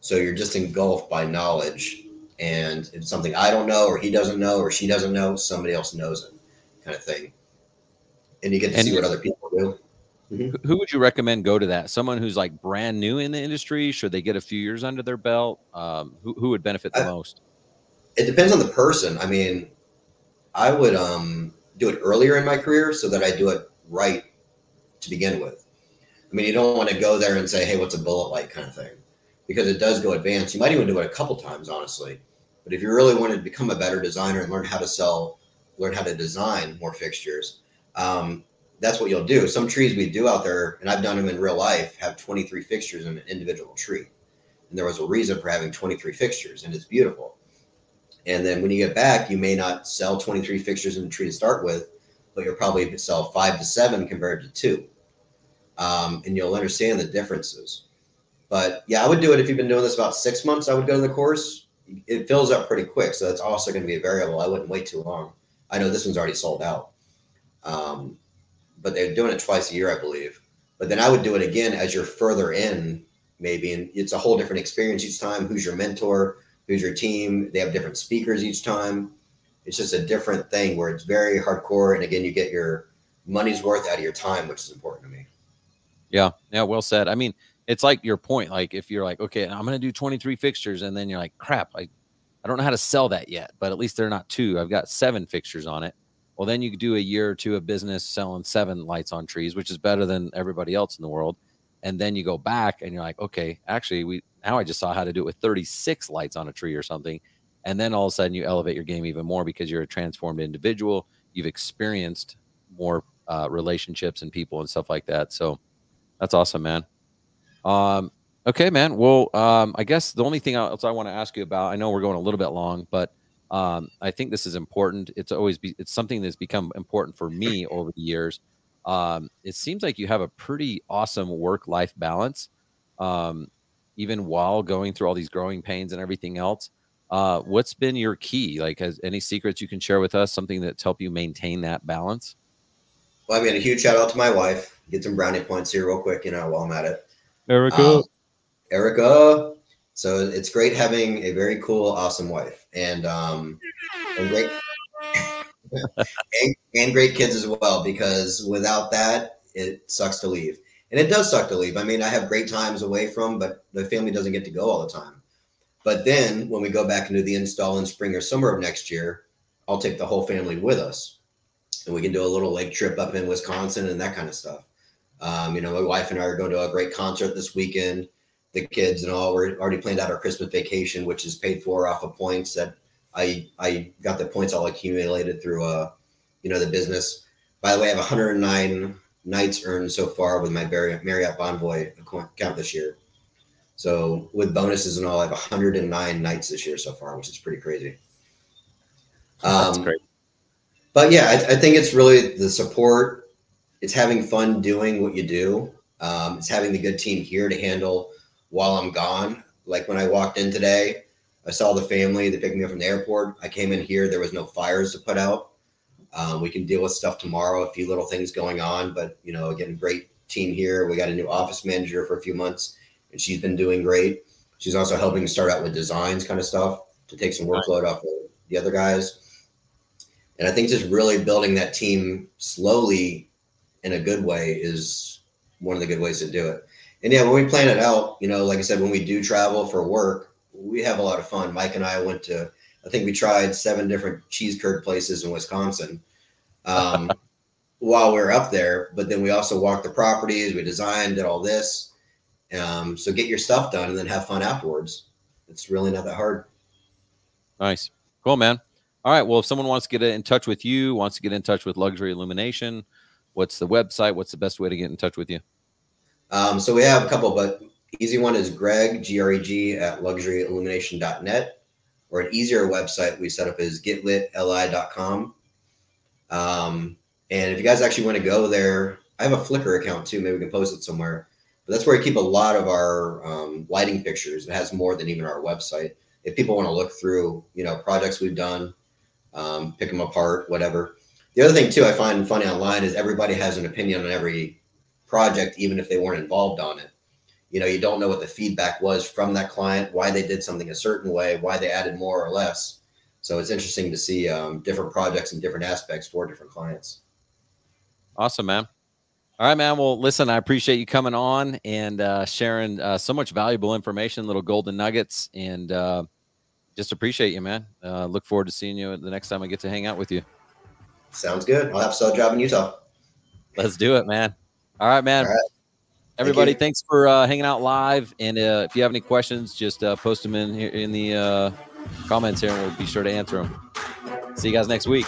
so you're just engulfed by knowledge and if it's something I don't know or he doesn't know or she doesn't know, somebody else knows it, kind of thing. And you get to and see what other people. Mm-hmm. Who would you recommend go to that? Someone who's like brand new in the industry? Should they get a few years under their belt? Um, who, who would benefit the I, most? It depends on the person. I mean, I would um, do it earlier in my career so that I do it right to begin with. I mean, you don't want to go there and say, "Hey, what's a bullet light?" kind of thing, because it does go advanced. You might even do it a couple times, honestly. But if you really want to become a better designer and learn how to sell, learn how to design more fixtures, um, that's what you'll do. Some trees we do out there, and I've done them in real life, have 23 fixtures in an individual tree. And there was a reason for having 23 fixtures, and it's beautiful. And then when you get back, you may not sell 23 fixtures in the tree to start with, but you'll probably sell five to seven compared to two. Um, and you'll understand the differences. But yeah, I would do it if you've been doing this about six months. I would go to the course it fills up pretty quick. So that's also going to be a variable. I wouldn't wait too long. I know this one's already sold out. Um, but they're doing it twice a year, I believe. But then I would do it again as you're further in, maybe, and it's a whole different experience each time. Who's your mentor? Who's your team? They have different speakers each time. It's just a different thing where it's very hardcore. And again, you get your money's worth out of your time, which is important to me. Yeah. Yeah. Well said. I mean, it's like your point. Like if you're like, okay, I'm going to do 23 fixtures, and then you're like, crap, I, I don't know how to sell that yet, but at least they're not two. I've got seven fixtures on it. Well, then you could do a year or two of business selling seven lights on trees, which is better than everybody else in the world. And then you go back and you're like, okay, actually, we now I just saw how to do it with 36 lights on a tree or something. And then all of a sudden you elevate your game even more because you're a transformed individual. You've experienced more uh, relationships and people and stuff like that. So that's awesome, man. Um, okay, man. Well, um, I guess the only thing else I want to ask you about, I know we're going a little bit long, but um, I think this is important. It's always be, it's something that's become important for me over the years. Um, it seems like you have a pretty awesome work life balance, um, even while going through all these growing pains and everything else. Uh, what's been your key? Like, has any secrets you can share with us? Something that's helped you maintain that balance? Well, I mean, a huge shout out to my wife. Get some brownie points here, real quick. You know, while I'm at it. Erica. Um, Erica. So it's great having a very cool, awesome wife, and um, and great [laughs] and, and great kids as well. Because without that, it sucks to leave, and it does suck to leave. I mean, I have great times away from, but the family doesn't get to go all the time. But then when we go back into the install in spring or summer of next year, I'll take the whole family with us, and we can do a little lake trip up in Wisconsin and that kind of stuff. Um, you know, my wife and I are going to a great concert this weekend. The kids and all, we're already planned out our Christmas vacation, which is paid for off of points that I I got the points all accumulated through uh, you know, the business. By the way, I have 109 nights earned so far with my Marriott Bonvoy account this year. So with bonuses and all, I have 109 nights this year so far, which is pretty crazy. That's Um, great. but yeah, I, I think it's really the support. It's having fun doing what you do. Um, it's having the good team here to handle while I'm gone. Like when I walked in today, I saw the family. They picked me up from the airport. I came in here. There was no fires to put out. Um, we can deal with stuff tomorrow. A few little things going on, but you know, again, great team here. We got a new office manager for a few months, and she's been doing great. She's also helping start out with designs kind of stuff to take some workload off of the other guys. And I think just really building that team slowly in a good way is one of the good ways to do it. And yeah, when we plan it out, you know, like I said, when we do travel for work, we have a lot of fun. Mike and I went to, I think we tried seven different cheese curd places in Wisconsin um, [laughs] while we were up there. But then we also walked the properties, we designed, did all this. Um, so get your stuff done and then have fun afterwards. It's really not that hard. Nice. Cool, man. All right. Well, if someone wants to get in touch with you, wants to get in touch with Luxury Illumination, what's the website? What's the best way to get in touch with you? Um, so we have a couple, but easy one is Greg, G R E G, at luxuryillumination.net. Or an easier website we set up is getlitli.com. Um, and if you guys actually want to go there, I have a Flickr account too. Maybe we can post it somewhere. But that's where I keep a lot of our um, lighting pictures. It has more than even our website. If people want to look through, you know, projects we've done, um, pick them apart, whatever. The other thing too, I find funny online is everybody has an opinion on every project, even if they weren't involved on it. You know, you don't know what the feedback was from that client, why they did something a certain way, why they added more or less. So it's interesting to see um, different projects and different aspects for different clients. Awesome, man. All right, man. Well, listen, I appreciate you coming on and uh, sharing uh, so much valuable information, little golden nuggets, and uh, just appreciate you, man. Uh, look forward to seeing you the next time I get to hang out with you. Sounds good. I'll have a job in Utah. Let's do it, man. All right, man. All right. Everybody, you. thanks for uh, hanging out live. And uh, if you have any questions, just uh, post them in here in the uh, comments here, and we'll be sure to answer them. See you guys next week.